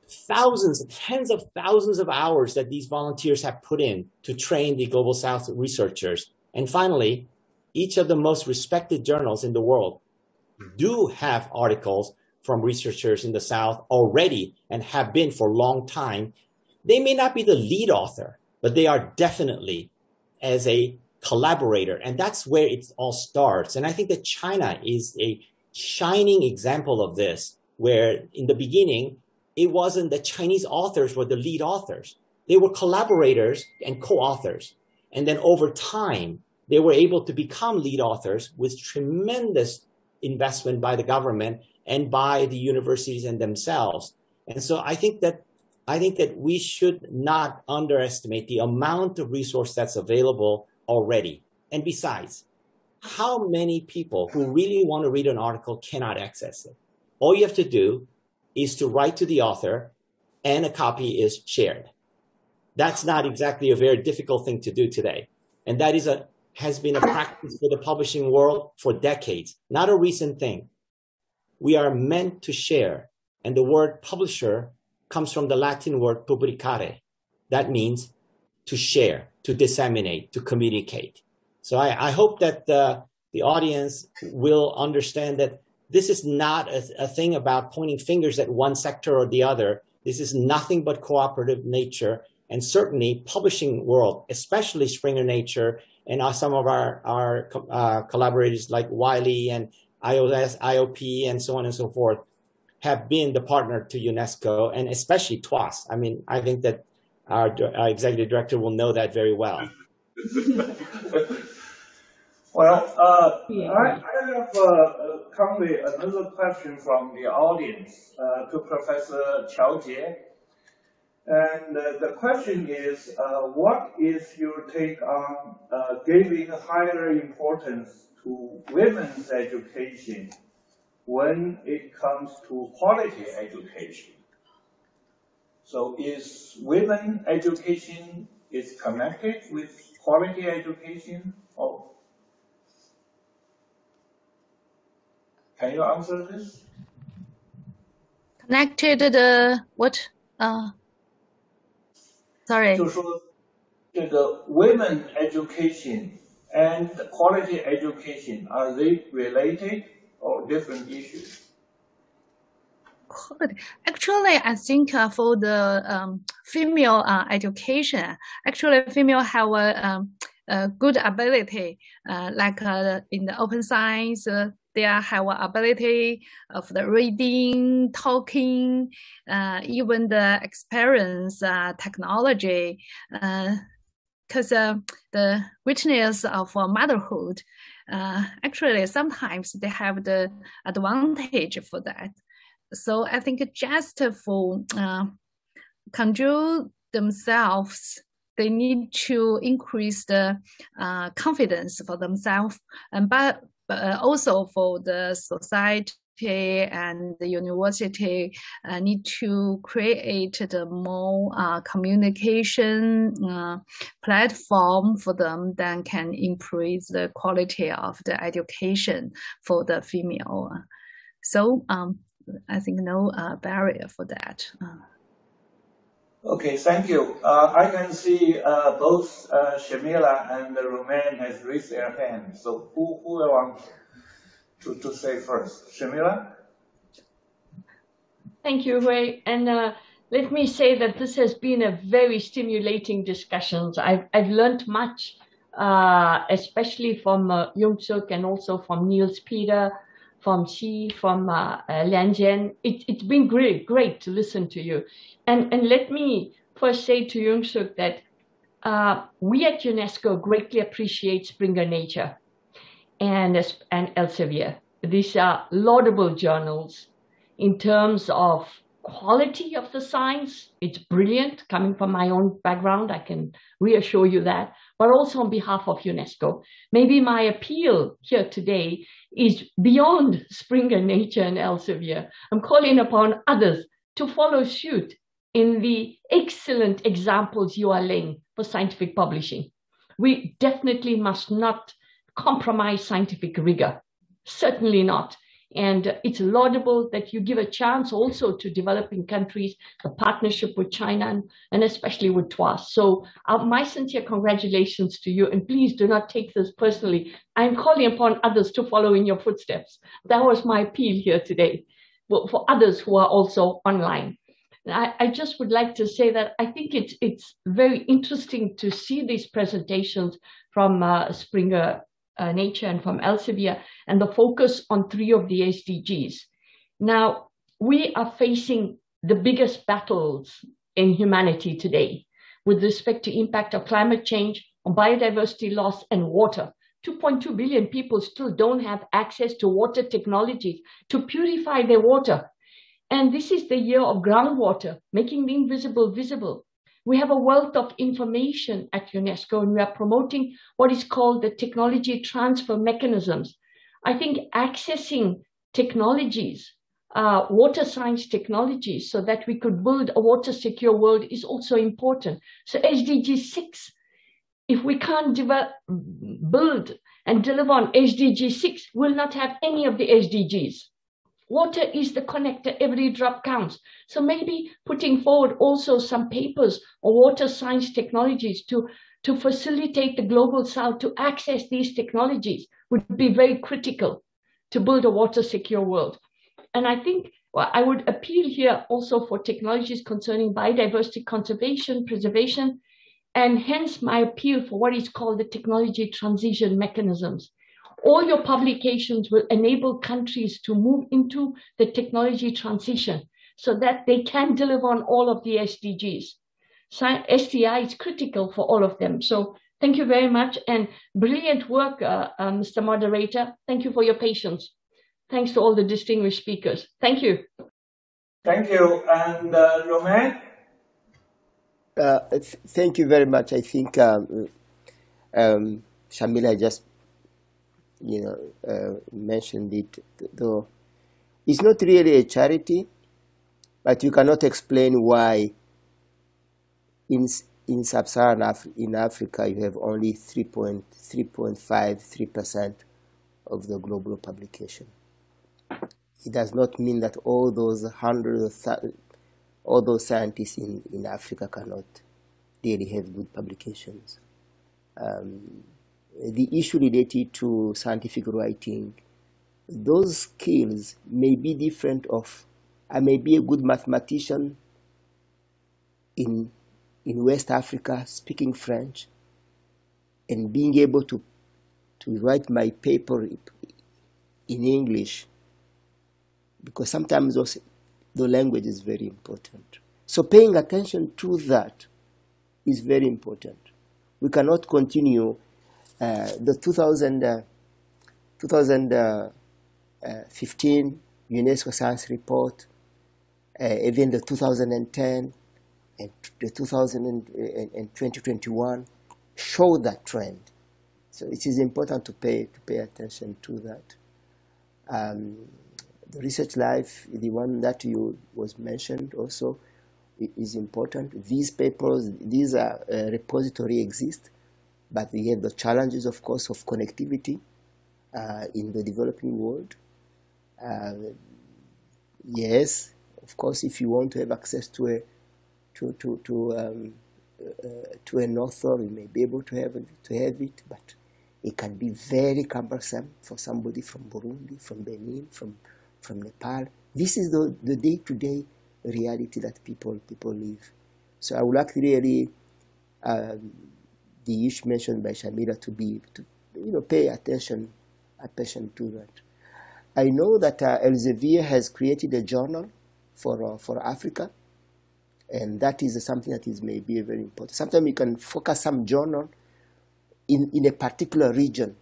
thousands, tens of thousands of hours that these volunteers have put in to train the Global South researchers. And finally, each of the most respected journals in the world do have articles from researchers in the South already and have been for a long time. They may not be the lead author, but they are definitely as a collaborator. And that's where it all starts. And I think that China is a shining example of this, where in the beginning, it wasn't the Chinese authors were the lead authors. They were collaborators and co-authors. And then over time, they were able to become lead authors with tremendous investment by the government and by the universities and themselves. And so I think that I think that we should not underestimate the amount of resource that's available already. And besides, how many people who really want to read an article cannot access it? All you have to do is to write to the author and a copy is shared. That's not exactly a very difficult thing to do today. And that is a has been a practice for the publishing world for decades, not a recent thing. We are meant to share, and the word publisher comes from the Latin word publicare. That means to share, to disseminate, to communicate. So I, I hope that the, the audience will understand that this is not a, a thing about pointing fingers at one sector or the other. This is nothing but cooperative nature and certainly publishing world, especially Springer Nature and some of our, our uh, collaborators like Wiley and IOS, IOP, and so on and so forth, have been the partner to UNESCO and especially TWAS. I mean, I think that our, our executive director will know that very well. well, uh, I, I, have uh, currently another question from the audience uh, to Professor Qiao Jie. And uh, the question is, uh, what is your take on uh, giving higher importance to women's education when it comes to quality education? So is women education is connected with quality education or can you answer this? Connected the what? Uh, Sorry. 就说这个 women education and quality education are they related Or different issues? Good. Actually, I think uh, for the um, female uh, education, actually female have a, um, a good ability, uh, like uh, in the open science, uh, they have ability of the reading, talking, uh, even the experience uh, technology. Because uh, uh, the richness of motherhood, uh, actually sometimes they have the advantage for that. So I think just for control themselves they need to increase the uh, confidence for themselves and but but uh, also for the society and the university uh, need to create the more uh, communication uh, platform for them that can improve the quality of the education for the female. So um, I think no uh, barrier for that. Uh. Okay, thank you. Uh, I can see uh, both uh, Shamila and Romain has raised their hands. So who, who will to, to say first? Shamila? Thank you, Hui. And uh, let me say that this has been a very stimulating discussion. I've, I've learned much, uh, especially from uh, Youngsuk and also from Niels Peter, from Xi, from uh, uh, Lianzhen. It, it's been great, great to listen to you. And, and let me first say to Youngsuk that uh, we at UNESCO greatly appreciate Springer Nature and, and Elsevier. These are laudable journals in terms of quality of the science. It's brilliant coming from my own background. I can reassure you that, but also on behalf of UNESCO. Maybe my appeal here today is beyond Springer Nature and Elsevier. I'm calling upon others to follow suit in the excellent examples you are laying for scientific publishing. We definitely must not compromise scientific rigor. Certainly not. And it's laudable that you give a chance also to developing countries, the partnership with China and, especially with TWAS. So uh, my sincere congratulations to you. And please do not take this personally. I'm calling upon others to follow in your footsteps. That was my appeal here today for, for others who are also online. I, I, just would like to say that I think it's it's very interesting to see these presentations from uh, Springer uh, Nature and from Elsevier, and the focus on three of the SDGs. Now, we are facing the biggest battles in humanity today with respect to impact of climate change, on biodiversity loss, and water. 2.2 billion people still don't have access to water technologies to purify their water. And this is the year of groundwater, making the invisible visible. We have a wealth of information at UNESCO and we are promoting what is called the technology transfer mechanisms. I think accessing technologies, uh, water science technologies, so that we could build a water secure world is also important. So SDG 6, if we can't develop, build and deliver on SDG 6, we'll not have any of the SDGs. Water is the connector, every drop counts. So maybe putting forward also some papers or water science technologies to, to facilitate the global south to access these technologies would be very critical to build a water secure world. And I think Well, I would appeal here also for technologies concerning biodiversity conservation, preservation, and hence my appeal for what is called the technology transition mechanisms. All your publications will enable countries to move into the technology transition so that they can deliver on all of the SDGs. STI is critical for all of them. So thank you very much and brilliant work, uh, uh, Mr. Moderator. Thank you for your patience. Thanks to all the distinguished speakers. Thank you. Thank you. And uh, Romain? Uh, th thank you very much. I think um, um, Shamila just, you know, uh, mentioned it. Though it's not really a charity, but you cannot explain why in in sub-Saharan Af in Africa you have only 3.3.5 percent of the global publication. It does not mean that all those hundreds, all those scientists in, in Africa cannot really have good publications. Um, the issue related to scientific writing, those skills may be different of, I may be a good mathematician in, in West Africa speaking French and being able to, to write my paper in English because sometimes also the language is very important. So paying attention to that is very important. We cannot continue the 2000, uh, 2015 UNESCO Science Report, uh, even the 2010 and the 2000 and, and 2021 show that trend. So it is important to pay to pay attention to that. Um, the research life, the one that you was mentioned also, is important. These papers, these are uh, repository exist, but we have the challenges, of course, of connectivity uh, in the developing world. Uh, yes, of course, if you want to have access to a to to to um, uh, to an author, you may be able to have to have it, but it can be very cumbersome for somebody from Burundi, from Benin, from from Nepal. This is the, the day-to-day reality that people people live. So I would like really um, the issue mentioned by Shamila to be to you know pay attention attention to that. I know that uh, Elsevier has created a journal for uh, for Africa, and that is something that is maybe very important. Sometimes you can focus some journal in, in a particular region,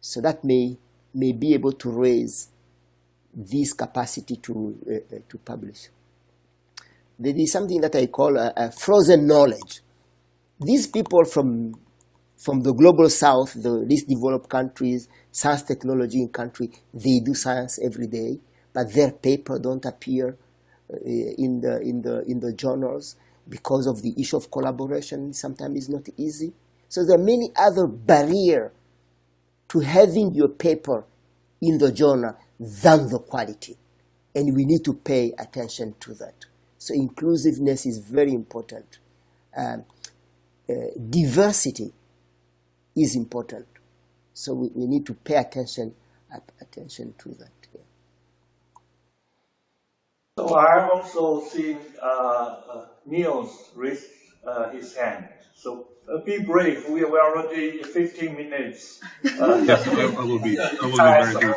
so that may may be able to raise this capacity to, uh, uh, to publish. There is something that I call a, a, frozen knowledge. These people from, from the global south, the least developed countries, science technology in country, they do science every day, but their paper don't appear uh, in, the, in, the, in the journals because of the issue of collaboration. Sometimes it's not easy. So there are many other barriers to having your paper in the journal than the quality. And we need to pay attention to that. So inclusiveness is very important. Um, uh, diversity is important. So we, we need to pay attention attention to that. Yeah. So I am also seen uh, uh, Niels raise uh, his hand. So uh, be brave. We are already 15 minutes. Uh, yes, I, I, will be. I will be very good.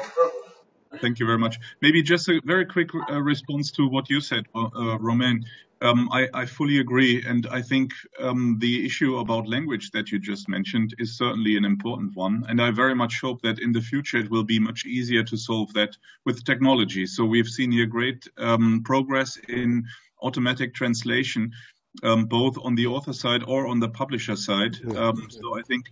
Thank you very much. Maybe just a very quick uh, response to what you said, uh, uh, Romain. Um, I, I, fully agree, and I think um, the issue about language that you just mentioned is certainly an important one. And I very much hope that in the future it will be much easier to solve that with technology. So we've seen here great um, progress in automatic translation, um, both on the author side or on the publisher side. Um, so I think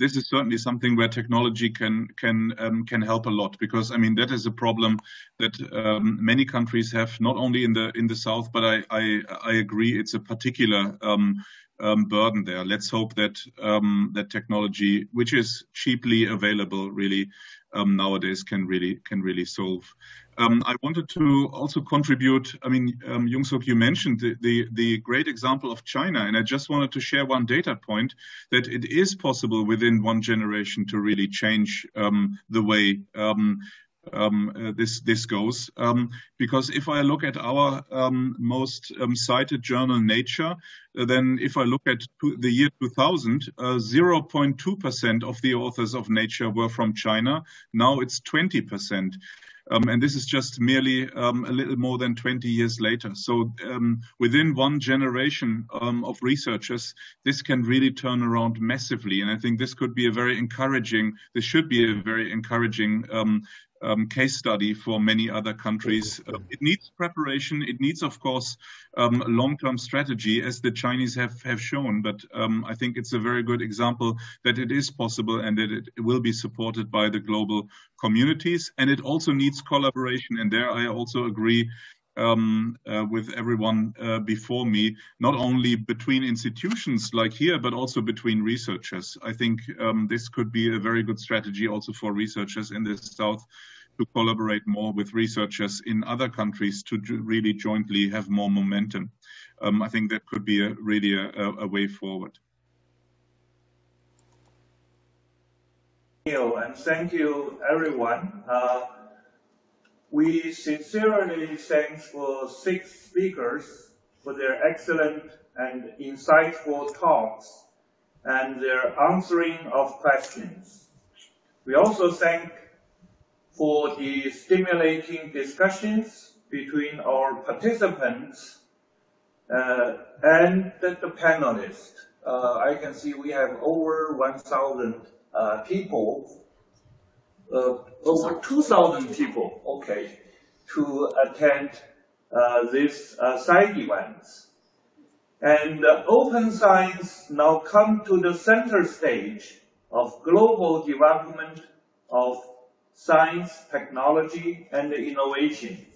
this is certainly something where technology can can um, can help a lot because I mean that is a problem that um, many countries have not only in the in the south but I I, I agree it's a particular um, um burden there. Let's hope that um, that technology, which is cheaply available, really um, nowadays can really can really solve. Um, I wanted to also contribute. I mean, um, Youngsuk, you mentioned the, the, the great example of China, and I just wanted to share one data point that it is possible within one generation to really change um, the way. Um, um, uh, this this goes. Um, because if I look at our um, most um, cited journal, Nature, uh, then if I look at the year 2000, 0.2% uh, of the authors of Nature were from China. Now it's 20%. Um, and this is just merely um, a little more than 20 years later. So um, within one generation um, of researchers, this can really turn around massively. And I think this could be a very encouraging, this should be a very encouraging um, case study for many other countries. Uh, it needs preparation. It needs, of course, um, long-term strategy, as the Chinese have, have shown. But um, I think it's a very good example that it is possible and that it will be supported by the global communities. And it also needs collaboration. And there I also agree um, uh, with everyone uh, before me, not only between institutions like here, but also between researchers. I think um, this could be a very good strategy also for researchers in the South to collaborate more with researchers in other countries to really jointly have more momentum. Um, I think that could be a, really a, a, way forward. And thank you, everyone. Uh, we sincerely thank for six speakers for their excellent and insightful talks and their answering of questions. We also thank for the stimulating discussions between our participants uh, and the, the panelists. Uh, I can see we have over 1,000 uh, people over 2,000 people, okay, to attend uh, these uh, side events. And open science now come to the center stage of global development of science, technology, and innovation.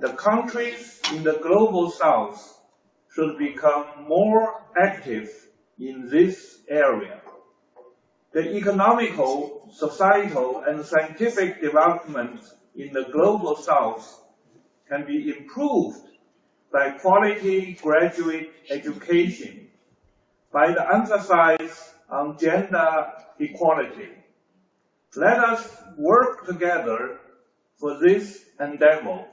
The countries in the global south should become more active in this area the economical, societal, and scientific development in the global south can be improved by quality graduate education, by the emphasis on gender equality. Let us work together for this endeavor.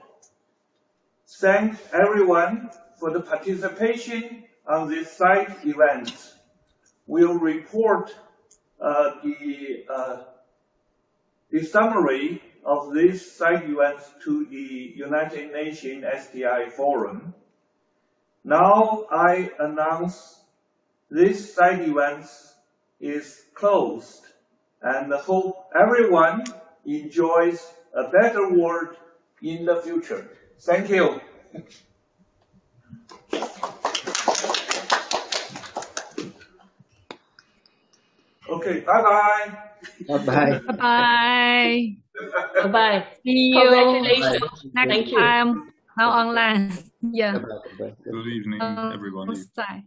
Thank everyone for the participation on this side event. We'll report the, uh, the summary of this side events to the United Nations STI Forum. Now I announce this side events is closed and hope everyone enjoys a better world in the future. Thank you. Okay, bye-bye. Bye-bye. Bye-bye. Bye-bye. See you Congratulations. next Thank you. time. Now online. Yeah. Good evening, everyone. Outside.